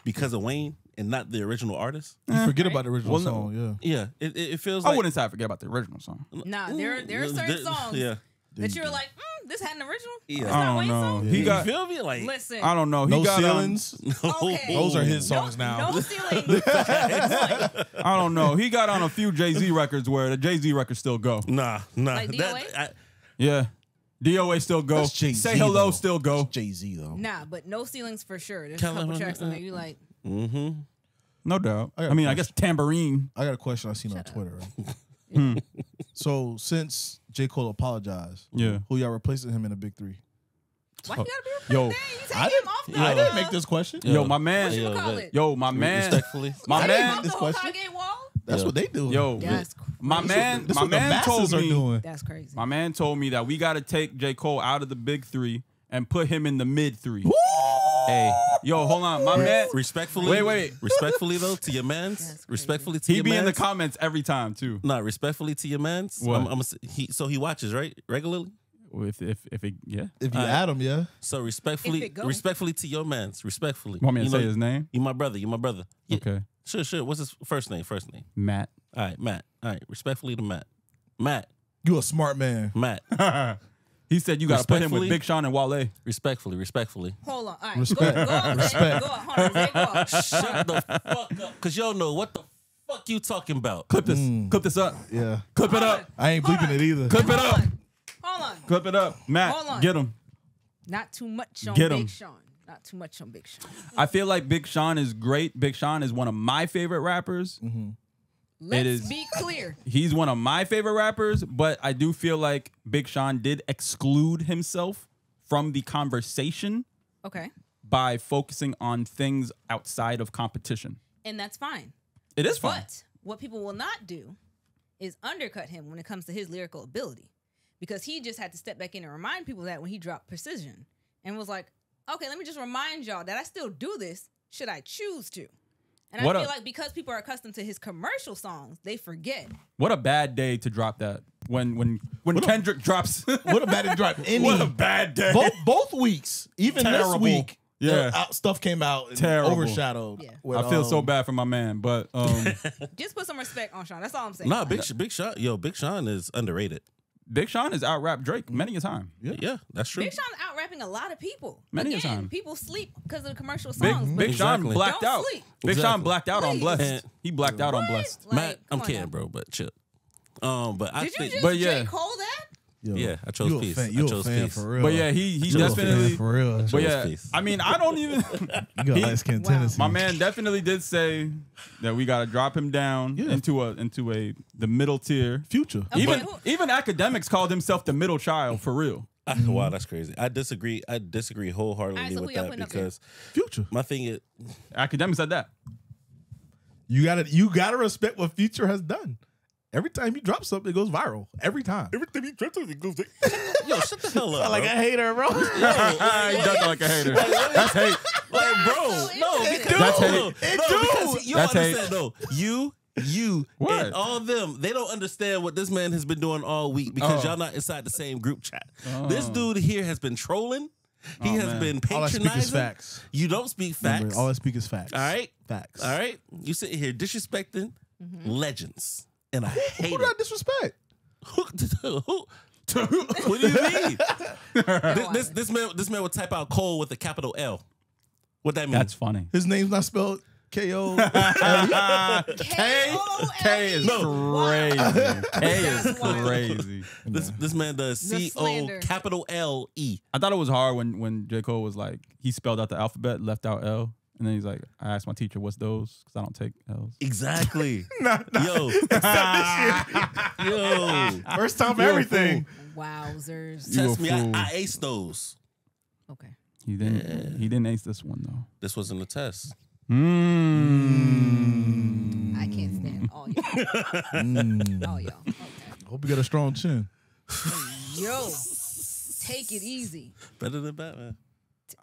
because of Wayne and not the original artist. You forget Right. about the original Well, no. song. Yeah, Yeah, it, it, it feels. I like, wouldn't say I forget about the original song. Nah, there there are certain there- songs Yeah, that you're like, mm, this had an original. Yeah. It's I not don't Wayne's know. song? He you got. feel me like Listen. I don't know. He no got. um, ceilings. Okay. Those are his No- songs now. No ceiling. I don't know. He got on a few Jay Z records where the Jay Z records still go. nah, nah. Like that, I, Yeah. DOA still go. That's Say hello though. still go. Jay Z though. nah, but no ceilings for sure. There's a couple tracks on there you like. mm-hmm. No doubt. I got I mean, a I guess tambourine. I got a question I seen on Shut up. Twitter. Right? Hmm. So since J Cole apologized, Yeah. who y'all replacing him in the big three? Why you gotta be Yo, you take I him didn't. off the. I uh, didn't make this question. Yo, my man. What you Yo, call but- it? Yo, my man. Respectfully, My man. this question. Hokage wall. That's Yeah. what they do. Yo, That's my crazy. man. this My what the man told masses are me. doing. That's crazy. My man told me that we got to take J Cole out of the big three and put him in the mid three. hey, Yo, hold on, my man. respectfully. Wait, wait. Respectfully though, to your That's mans. crazy. Respectfully to He your be in the mans. comments every time too. Nah, respectfully to your mans. What? I'm, I'm, he, so he watches right regularly. If if if it yeah. If you Alright. add him, yeah. So respectfully, it go. respectfully to your mans. Respectfully. Want me to you say know, his name? You my brother. You my brother. Yeah, Okay, Sure, sure. What's his first name? First name. Matt. All right, Matt. All right. Respectfully to Matt. Matt. You a smart man. Matt. he said you got to put him with Big Sean and Wale. Respectfully. Respectfully. Hold on. All right. Respect. Go, go on. Respect. Go on. Hold on. Zay, go on. Shut the fuck up, cause y'all know what the fuck you talking about. Clip this. Mm. Clip this up. Yeah. Clip it up. on. I ain't Hold bleeping on. it either. Clip it up. on. Hold on. Clip it up. Matt, Hold on. get him. Not too much on Get Big 'em. Sean. Not too much on Big Sean. I feel like Big Sean is great. Big Sean is one of my favorite rappers. Mm-hmm. Let's is- be clear. He's one of my favorite rappers, but I do feel like Big Sean did exclude himself from the conversation Okay. by focusing on things outside of competition. And that's fine. It is fun. But what people will not do is undercut him when it comes to his lyrical ability. Because he just had to step back in and remind people that when he dropped Precision and was like, okay, let me just remind y'all that I still do this should I choose to. And What I a- feel like because people are accustomed to his commercial songs, they forget. What a bad day to drop that. When when when Kendrick drops. What about it drop any? what a bad day. both both weeks, even Terrible. this week, Yeah. out, stuff came out and Terrible. overshadowed. Yeah. with, I feel so um, bad for my man, but um, Just put some respect on Sean. That's all I'm saying. Nah, Big Big Sean. Yo, Big Sean is underrated. Big Sean has out rapped Drake many a time. Yeah, that's true. Big Sean out rapping a lot of people. Many a time. people sleep because of the commercial songs. but Big Sean blacked Don't out. sleep. Big Sean blacked out on Please. Blessed. And- he blacked out on What? Blessed. Like, Matt, I'm kidding, now. bro, but chill. Um, but I Did you think, just But yeah. J. Cole that? Yo, yeah, I chose you a peace. fan- I You a chose fan peace. for real. But yeah, he he You a fan definitely. for real. But chose yeah, peace. I mean, I don't even. You got he- light skin Wow. tendencies. My man definitely did say that we got to drop him down Yeah. into a into a the middle tier. Future. Okay, Even who- even Akademiks called himself the middle child for real. I- wow, mm-hmm. that's crazy. I disagree. I disagree wholeheartedly Alright, so with that putting up there? because Future. my thing is, Akademiks said that. You gotta you gotta respect what Future has done. Every time he drops something, it goes viral. Every time. Every time he drops something, it goes. yo, shut the hell up, like a bro. hater, bro. he does sound like a hater. That's hate. like, bro, so no, interesting. because That's no, hate. no, It no, do. because you That's don't hate. understand. No, you, you, What? and all them, they don't understand what this man has been doing all week because Oh. y'all not inside the same group chat. Oh. This dude here has been trolling. He Oh, has man. been All I speak is patronizing. facts. You don't speak facts. Remember, all I speak is facts. all right, Facts. all right. You sitting here disrespecting mm-hmm. legends, and I hate Who it. did I disrespect? Who, who, what do you mean? this, this this man this man would type out Cole with a capital L. What that mean? That's funny. His name's not spelled KO. K K is No. crazy. K is That's wild. crazy. This this man does The C O slander. capital L E. I thought it was hard when when J Cole was like he spelled out the alphabet, left out L, and then he's like, I asked my teacher, "What's those?" Because I don't take L's. Exactly. Nah, nah. Yo, yo. First time for You're everything. Wowzers. You Test me. I, fool. I aced those. Okay. He didn't. He didn't ace this one though. This wasn't a test. Mm. I can't stand all y'all. Mm. All y'all. Okay. Hope you got a strong chin. Yo, take it easy. Better than Batman.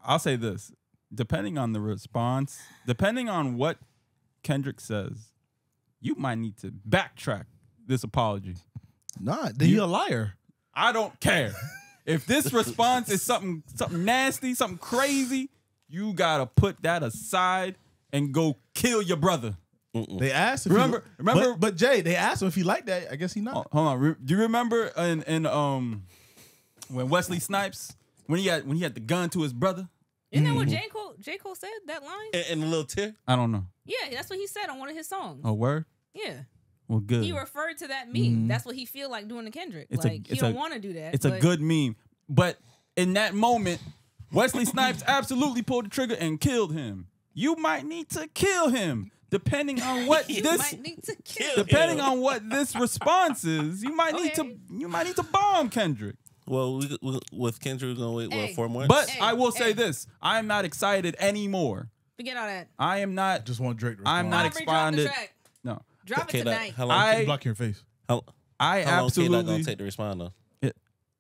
I'll say this: depending on the response, depending on what Kendrick says, you might need to backtrack this apology. Nah, then you a liar. I don't care. if this response is something something nasty, something crazy, you gotta put that aside and go kill your brother. They asked. If Remember- he, remember- but, but Jay, they asked him if he liked that. I guess he not. Oh, hold on. Re- do you remember in in um when Wesley Snipes when he had when he had the gun to his brother? Isn't that what Mm-hmm. J. Cole, J. Cole said? That line? And, and a little tear. I don't know. Yeah, that's what he said on one of his songs. A word? Yeah. Well, good. He referred to that meme. That's what he feel like doing to Kendrick. It's a- like he don't want to do that. It's a good meme. But in that moment, Wesley Snipes absolutely pulled the trigger and killed him. You might need to kill him, depending on what You this might need to kill. Kill depending him. on what this response is. You might need to you might need to bomb Kendrick. Well, we, we, with Kendrick, we're gonna wait Hey. what four months. But Hey, I will say hey. this: I am not excited anymore. Forget all that. I am not. Just want Drake. To I'm not respond. Aubrey, drop the expanded. track. No, Drop okay, it that, tonight. how long? I- Keep blocking your face. how, I how long K-Dot gonna take to respond though?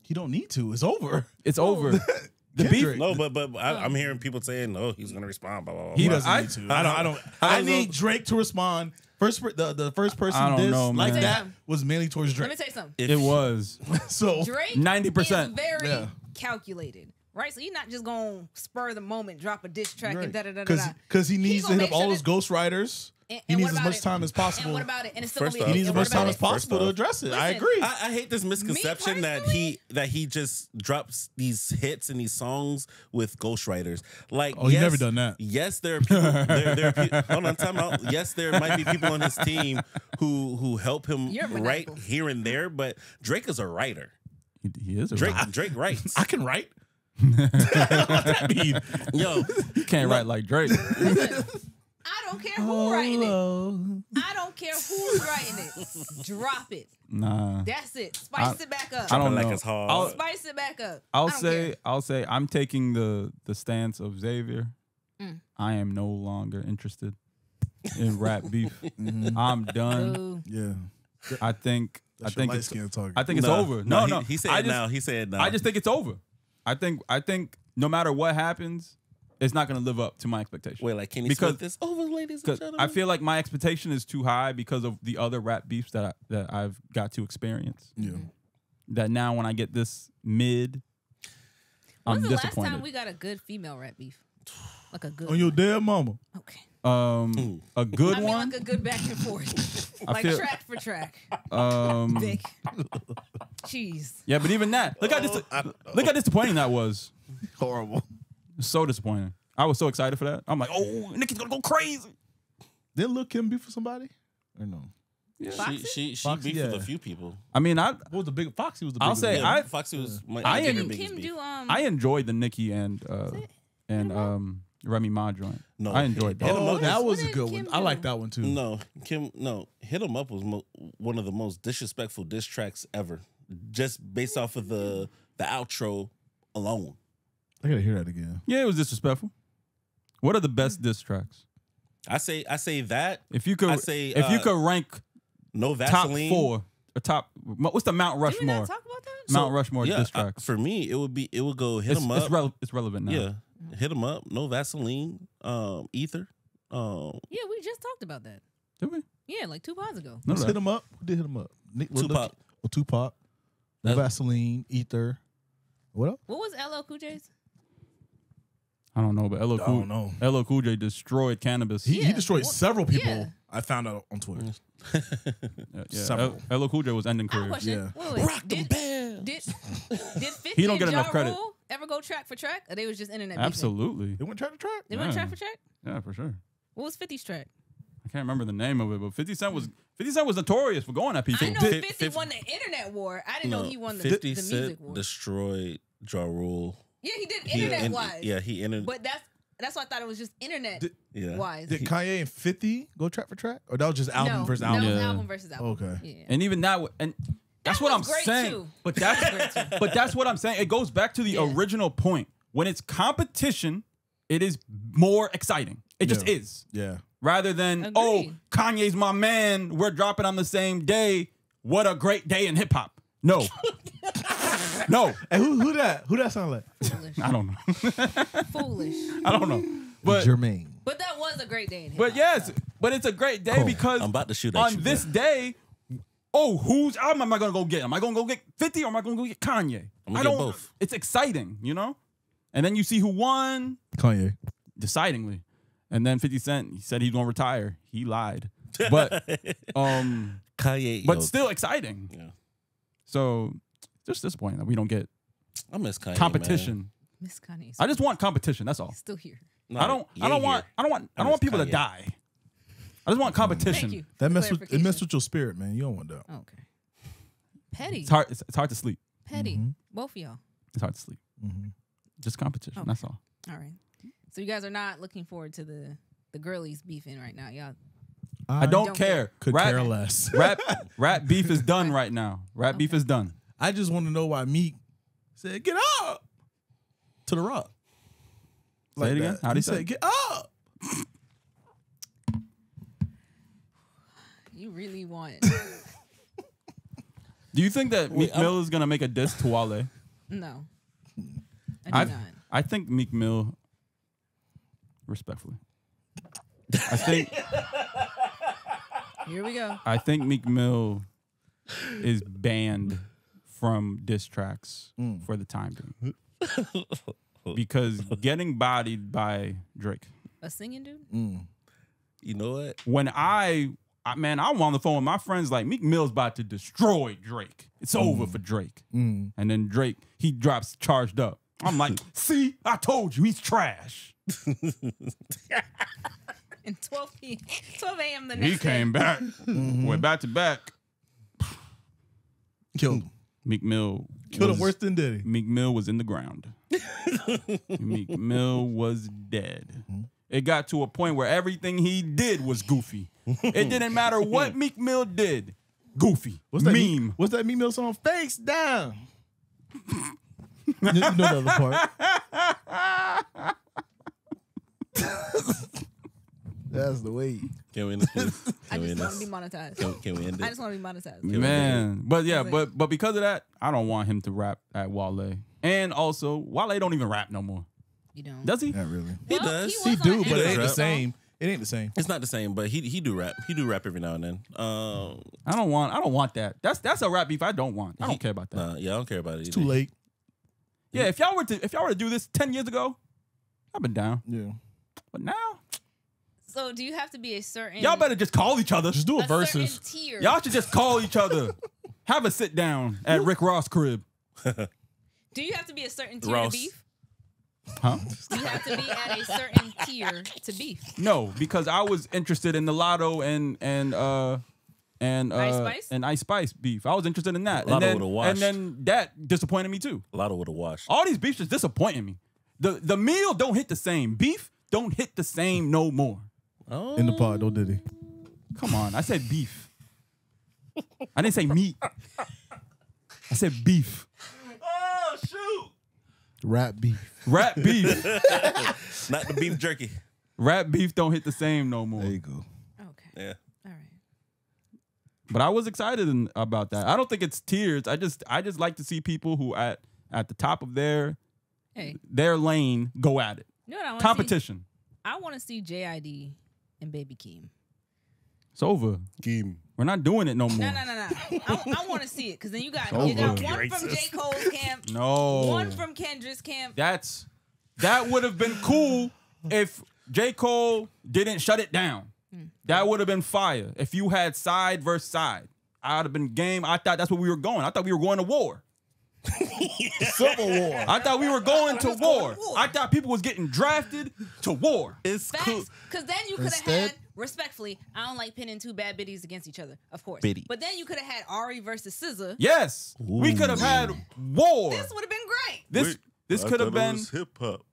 He don't need to. It's over. It's over. The Kendrick. beef. No, but but I, I'm hearing people saying, "No, he's gonna respond." Blah blah blah. He doesn't I- need to. I don't. I don't. I, need Drake to respond. First, the the first person I don't diss know, like that was mainly towards Drake. Let me Drake. tell you something. It was. So Drake 90%. very Yeah. calculated, right? So you're not just gonna spur the moment, drop a diss track, Right. and da da da da. because da. because he needs to gonna hit up make sure all his that- ghostwriters. And- He and needs as much it? time as possible. And what about it? And it's still First gonna off- be. He needs as much time about as it? possible to address it. I agree. I, I hate this misconception that he that he just drops these hits and these songs with ghostwriters. Like, Oh, he yes, never done that. Yes, there are people. there, there are pe- hold on, time out. Yes, there might be people on his team who who help him You're write maniacal. here and there, but Drake is a writer. He, he is a Drake writer. Drake writes. I can write. what that mean? Yo, He can't write like Drake. I don't care who writing it. I don't care who's writing it. Drop it. Nah. That's it. Spice I- it back up. I don't like know. it's hard. I'll, Spice it back up. I'll say care. I'll say I'm taking the the stance of Xavier. Mm. I am no longer interested in rap beef. I'm done. Boo. Yeah, I think I that's your think it's skin. I think it's no, over. No, no. He, he said I just, now. He said now. I just think it's over. I think I think no matter what happens, it's not going to live up to my expectation. wait. Like, can he because- split this over, ladies and gentlemen? I feel like my expectation is too high because of the other rap beefs that I, that I've got to experience. yeah. That now when I get this mid, I'm When's the last disappointed. time we got a good female rap beef? Like a good. On your dead mama. okay. um, a good I mean, one. like a good back and forth, like feel- track for track. Um, Vic. Jeez. yeah, but even that, look how dis- Oh, look how disappointing that was. Horrible. So disappointing. I was so excited for that. I'm like, oh, Nicki's gonna go crazy. Did Lil Kim be for somebody? Or no? she Foxy? she she Foxy, beefed with a few people. I mean, I What was the big Foxy was the I'll biggest say one. I- Foxy was my, I I am- Didn't biggest Kim beef. do um? I enjoyed the Nicki and uh it and um Remy Ma joint. No, I enjoyed hit that. 'em Oh, up that What was a did good Kim one. I do? like that one too. No, Kim. No, hit 'em up was mo- one of the most disrespectful diss tracks ever. Just based off of the the outro alone. I gotta hear that again. Yeah, it was disrespectful. What are the best diss tracks? I say I say that If you could, I say, if you uh, could rank no Vaseline. top four or top, what's the Mount Did we Rushmore? not talk about that? Mount Rushmore Yeah, diss I- tracks. for me, it would be it would go hit it's, 'em it's, up. rele- it's relevant now. yeah, hit 'em up. No Vaseline. Um, ether. Um, Yeah, we just talked about that. Did we? Yeah, like two pods ago. No, Let's no. hit him up. Who did hit him up? Nick, Lil- Tupac. Well, Tupac. That's- Vaseline, Ether. What else? What was LL Cool J's? I don't know, but LL I Cool, don't know. LL Cool J destroyed Canibus. He, he Yeah, destroyed well, several people. yeah. I found out on Twitter. yeah, yeah. several. L- LL Cool J was ending I careers. question. Yeah. Wait, wait. Rock them did, bells. did did 50 He don't get and enough Ja credit. Rule ever go track for track, or they was just internet beefing? Absolutely. They went track to track. They went Yeah. track for track. Yeah, for sure. What was 50's track? I can't remember the name of it, but 50 Cent was 50 Cent was notorious for going at people. I know Fif- 50 fif- won the internet war. I didn't know he won the, 50 the Cent music war. destroyed Ja Rule. Yeah, he did internet en- wise. Yeah, he entered. But that's that's why I thought it was just internet Did- yeah. wise. Did Kanye and 50 go track for track? Or that was just album no, versus that album? was Yeah. album versus album. Okay. Yeah. And even that, and that's That what I'm great, saying. too. But that's but that's what I'm saying. It goes back to the Yeah. original point. When it's competition, it is more exciting. It just is. Yeah. Rather than oh, Kanye's my man. We're dropping on the same day. What a great day in hip hop. No, no, Hey, who who that? Who that sound like? Foolish. I don't know. Foolish. I don't know. But Jermaine. But that was a great day in but yes, but it's a great day Cool. because I'm about to shoot at on you, this day. Oh, whose album am I gonna go get? Am I gonna go get 50 or am I gonna go get Kanye? I'm gonna I don't. both. It's exciting, you know. And then you see who won Kanye. decidingly, and then 50 Cent he said he's gonna retire. He lied, but um, Kanye. but yo, still exciting. Yeah. So just disappointing that we don't get I miss Kanye. competition. Miss Kanye. I just want competition. That's all. still here. Man. I don't. Yeah, I don't yeah. want. I don't want. I I don't want miss people to die. I just want competition. Thank you. That for mess with it clarification. messed with your spirit, man. You don't want that. Okay. Petty. It's hard. It's, it's hard to sleep. Petty. Mm-hmm. Both of y'all. It's hard to sleep. Just competition. Okay. That's all. All right. So you guys are not looking forward to the the girlies beefing right now, y'all. I don't, don't care. Could rap, care less. rap, rap beef is done right now. Rap beef is done. I just want to know why Meek said, "Get up" to the rock. Say it again? that. How'd he he say said, "Get up." You really want Do you think that Meek I'm- Mill is gonna make a diss to Wale? no. I do I not. I think Meek Mill, respectfully, I think Here we go. I think Meek Mill is banned from diss tracks Mm. for the time being because getting bodied by Drake. A singing dude? Mm. You know what? When I, I man, I'm on the phone with my friends like Meek Mill's about to destroy Drake. It's over for Drake. Mm. And then Drake he drops charged up. I'm like, see, I told you he's trash. And 12 p 12 a.m. the He next day. came back, went back to back. Killed him. Meek Mill Killed was- him worse than Diddy. Meek Mill was in the ground. Meek Mill was dead. Mm-hmm. It got to a point where everything he did was goofy. It didn't matter what Meek Mill did. Goofy. What's that meme. Meek, what's that Meek Mill song? Face down. you know the other part. That's the way. Can we end this, please? I Can we just end want to this? be monetized. Can, can we end I it? just want to be monetized. Man, but yeah, but but because of that, I don't want him to rap at Wale. And also, Wale don't even rap no more. You don't. Does he? Not really. He Well, does. was He on do, but it Amazon ain't the Rap. same. It ain't the same. It's not the same, but he he do rap. He do rap every now and then. Um, I don't want I don't want that. That's that's a rap beef I don't want. I don't care about that. nah, yeah, I don't care about it. It's either. too late. Yeah, if y'all were to if y'all were to do this 10 years ago, I've been down. Yeah. But now, So do you have to be a certain y'all better just call each other. Just do a a versus. certain tier? Y'all should just call each other. Have a sit down at Rick Ross crib. Do you have to be a certain tier Ross. to beef? Huh? You have to be at a certain tier to beef? No, because I was interested in the Latto and and uh and uh Ice Spice? and Ice Spice beef. I was interested in that. Latto and then, would've washed. and then that disappointed me too. A lot of would have washed. All these beefs just disappointing me. The the meal don't hit the same. Beef don't hit the same no more. Oh, In the pod, don't did he? Come on, I said beef. I didn't say meat. I said beef. Oh shoot! Rap beef. Rat beef. Not the beef jerky. Rat beef don't hit the same no more. There you go. Okay. Yeah. All right. But I was excited in- about that. I don't think it's tears. I just I just like to see people who at at the top of their Hey, their lane go at it. you know what I want to see? Competition. I want to see JID and Baby Keem. It's over. Game. We're not doing it no more. No, no, no, no. I, I want to see it because then you got you got over. one from J Cole's camp, No. one from Kendra's camp. That's that would have been cool if J. Cole didn't shut it down. Hmm. That would have been fire. If you had side versus side. I'd have been game. I thought that's where we were going. I thought we were going to war. Civil War. I thought we were going to war. war. I thought people was getting drafted to war. It's cool. Because then you could have Instead- had, respectfully, I don't like pinning two bad biddies against each other, of course. Biddy. But then you could have had Ari versus SZA. Yes, we could have had war. This would have been great. This this could have been hip hop.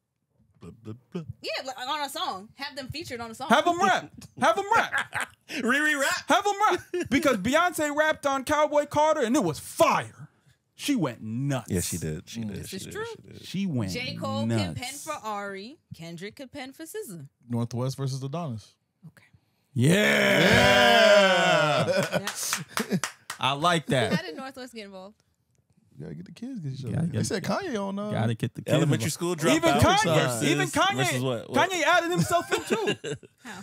Yeah, like on a song. Have them featured on a song. have them rap. Have them rap. Riri rap. Have them rap. Because Beyonce rapped on Cowboy Carter and it was fire. She went nuts. Yeah, she did. She did. This she is did. true. She did. She went. J. Cole nuts. can pen for Ari. Kendrick could pen for SZA. North West versus Adonis. Okay. Yeah. Yeah. I like that. How did North West get involved? You gotta get the kids get each other. They said Kanye on uh, Gotta get the kids Elementary involved. school dropout. Even Kanye, versus- even Kanye, what? What? Kanye added himself in too. How?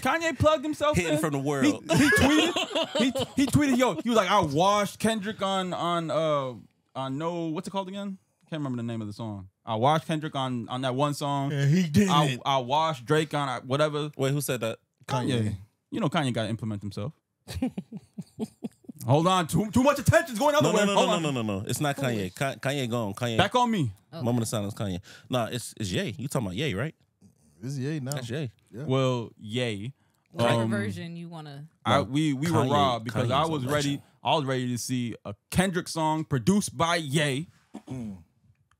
Kanye plugged himself Hidden in from the world. he tweeted. He, he tweeted, "Yo, he was like, I watched Kendrick on on uh on no what's it called again? Can't remember the name of the song. I watched Kendrick on on that one song. Yeah, he did I it. I watched Drake on uh, whatever. Wait, who said that? Kanye. You know Kanye got to implement himself. Hold on, too too much attention's going other No, way. no, no, Hold no, on. no, no, no, no. It's not Kanye. Ka- Kanye gone. Kanye. Back on me. Moment of silence. Kanye. Nah, it's it's Ye. You talking about Ye, right? This is Ye now. That's Ye. Well, yay. Whatever Um, version you want to. I, we we Kanye- were robbed because I Kanye's a was ready. I was ready to see a Kendrick song produced by Ye,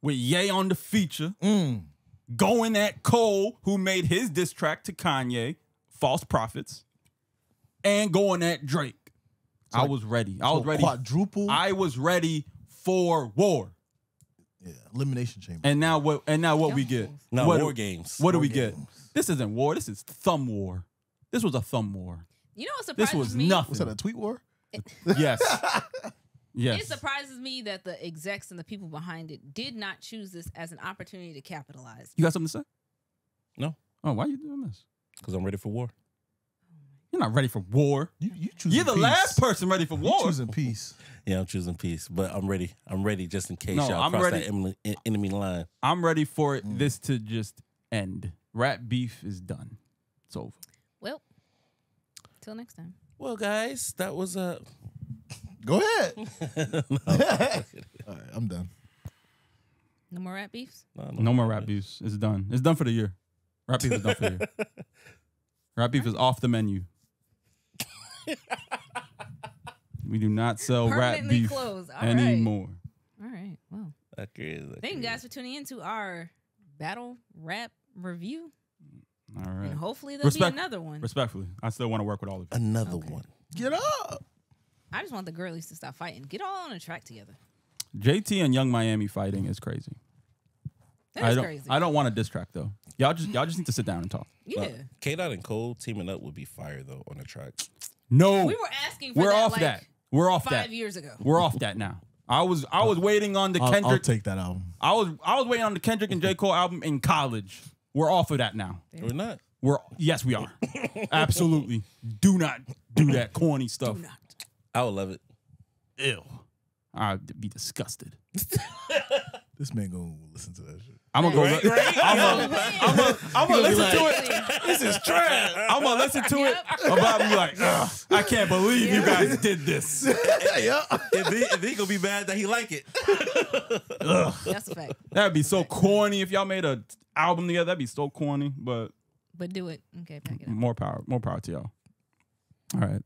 with Ye on the feature, Mm. going at Cole, who made his diss track to Kanye, "False Prophets," and going at Drake. I was ready. I was ready. Quadruple. I was ready for war. Yeah, elimination chamber. And now what? And now what we get? fools. No, what, war games. What do War we get? This isn't war. This is thumb war. This was a thumb war. You know what surprises me? This was me? nothing. Was that? A tweet war? Yes. yes. It surprises me that the execs and the people behind it did not choose this as an opportunity to capitalize. You got something to say? No. Oh, why are you doing this? Because I'm ready for war. You're not ready for war. You you choosing You're the peace. last person ready for You war. choosing peace. Yeah, I'm choosing peace, but I'm ready. I'm ready just in case No, y'all I'm cross ready. that enemy, enemy line. I'm ready for it, this to just end. Rat beef is done. It's over. Well, till next time. Well, guys, that was a. Go ahead. All right, I'm done. No more rat beefs. no, No more rat beefs. It's done. It's done for the year. Rat beef is done for the year. Rat beef is off the menu. We do not sell rat beef closed. All right. anymore. All right. Well, That crazy. that thank you guys for tuning in to our battle rap review. All right. And hopefully there'll Respect- be another one. Respectfully, I still want to work with all of you. Another Okay. one. Get up. I just want the girlies to stop fighting. Get all on a track together. JT and Yung Miami fighting is crazy. That I is don't. crazy. I don't want to diss track though. Y'all just y'all just need to sit down and talk. yeah. K Dot and Cole teaming up would be fire though on the track. No, we were asking for we're that off like that. We're off five that. years ago. We're off that now. I was I was waiting on the I'll, Kendrick. I'll take that album. I was I was waiting on the Kendrick and J Cole album in college. We're off of that now. We're not. We're yes we are. Absolutely. Do not do that corny stuff. Do not. I would love it. Ew. I'd be disgusted. This man gonna listen to that shit. I'm gonna go. Right, li- right? I'm gonna, I'm gonna, I'm gonna listen to it. This is trash. I'm gonna listen to Yep. it about be like, I can't believe you guys did this. yeah. if, he, if he gonna be mad that he like it. That's a fact. That'd be so corny if y'all made a album together. That'd be so corny, but But do it. Okay, pack it up. more power, more power to y'all. All right. Yeah.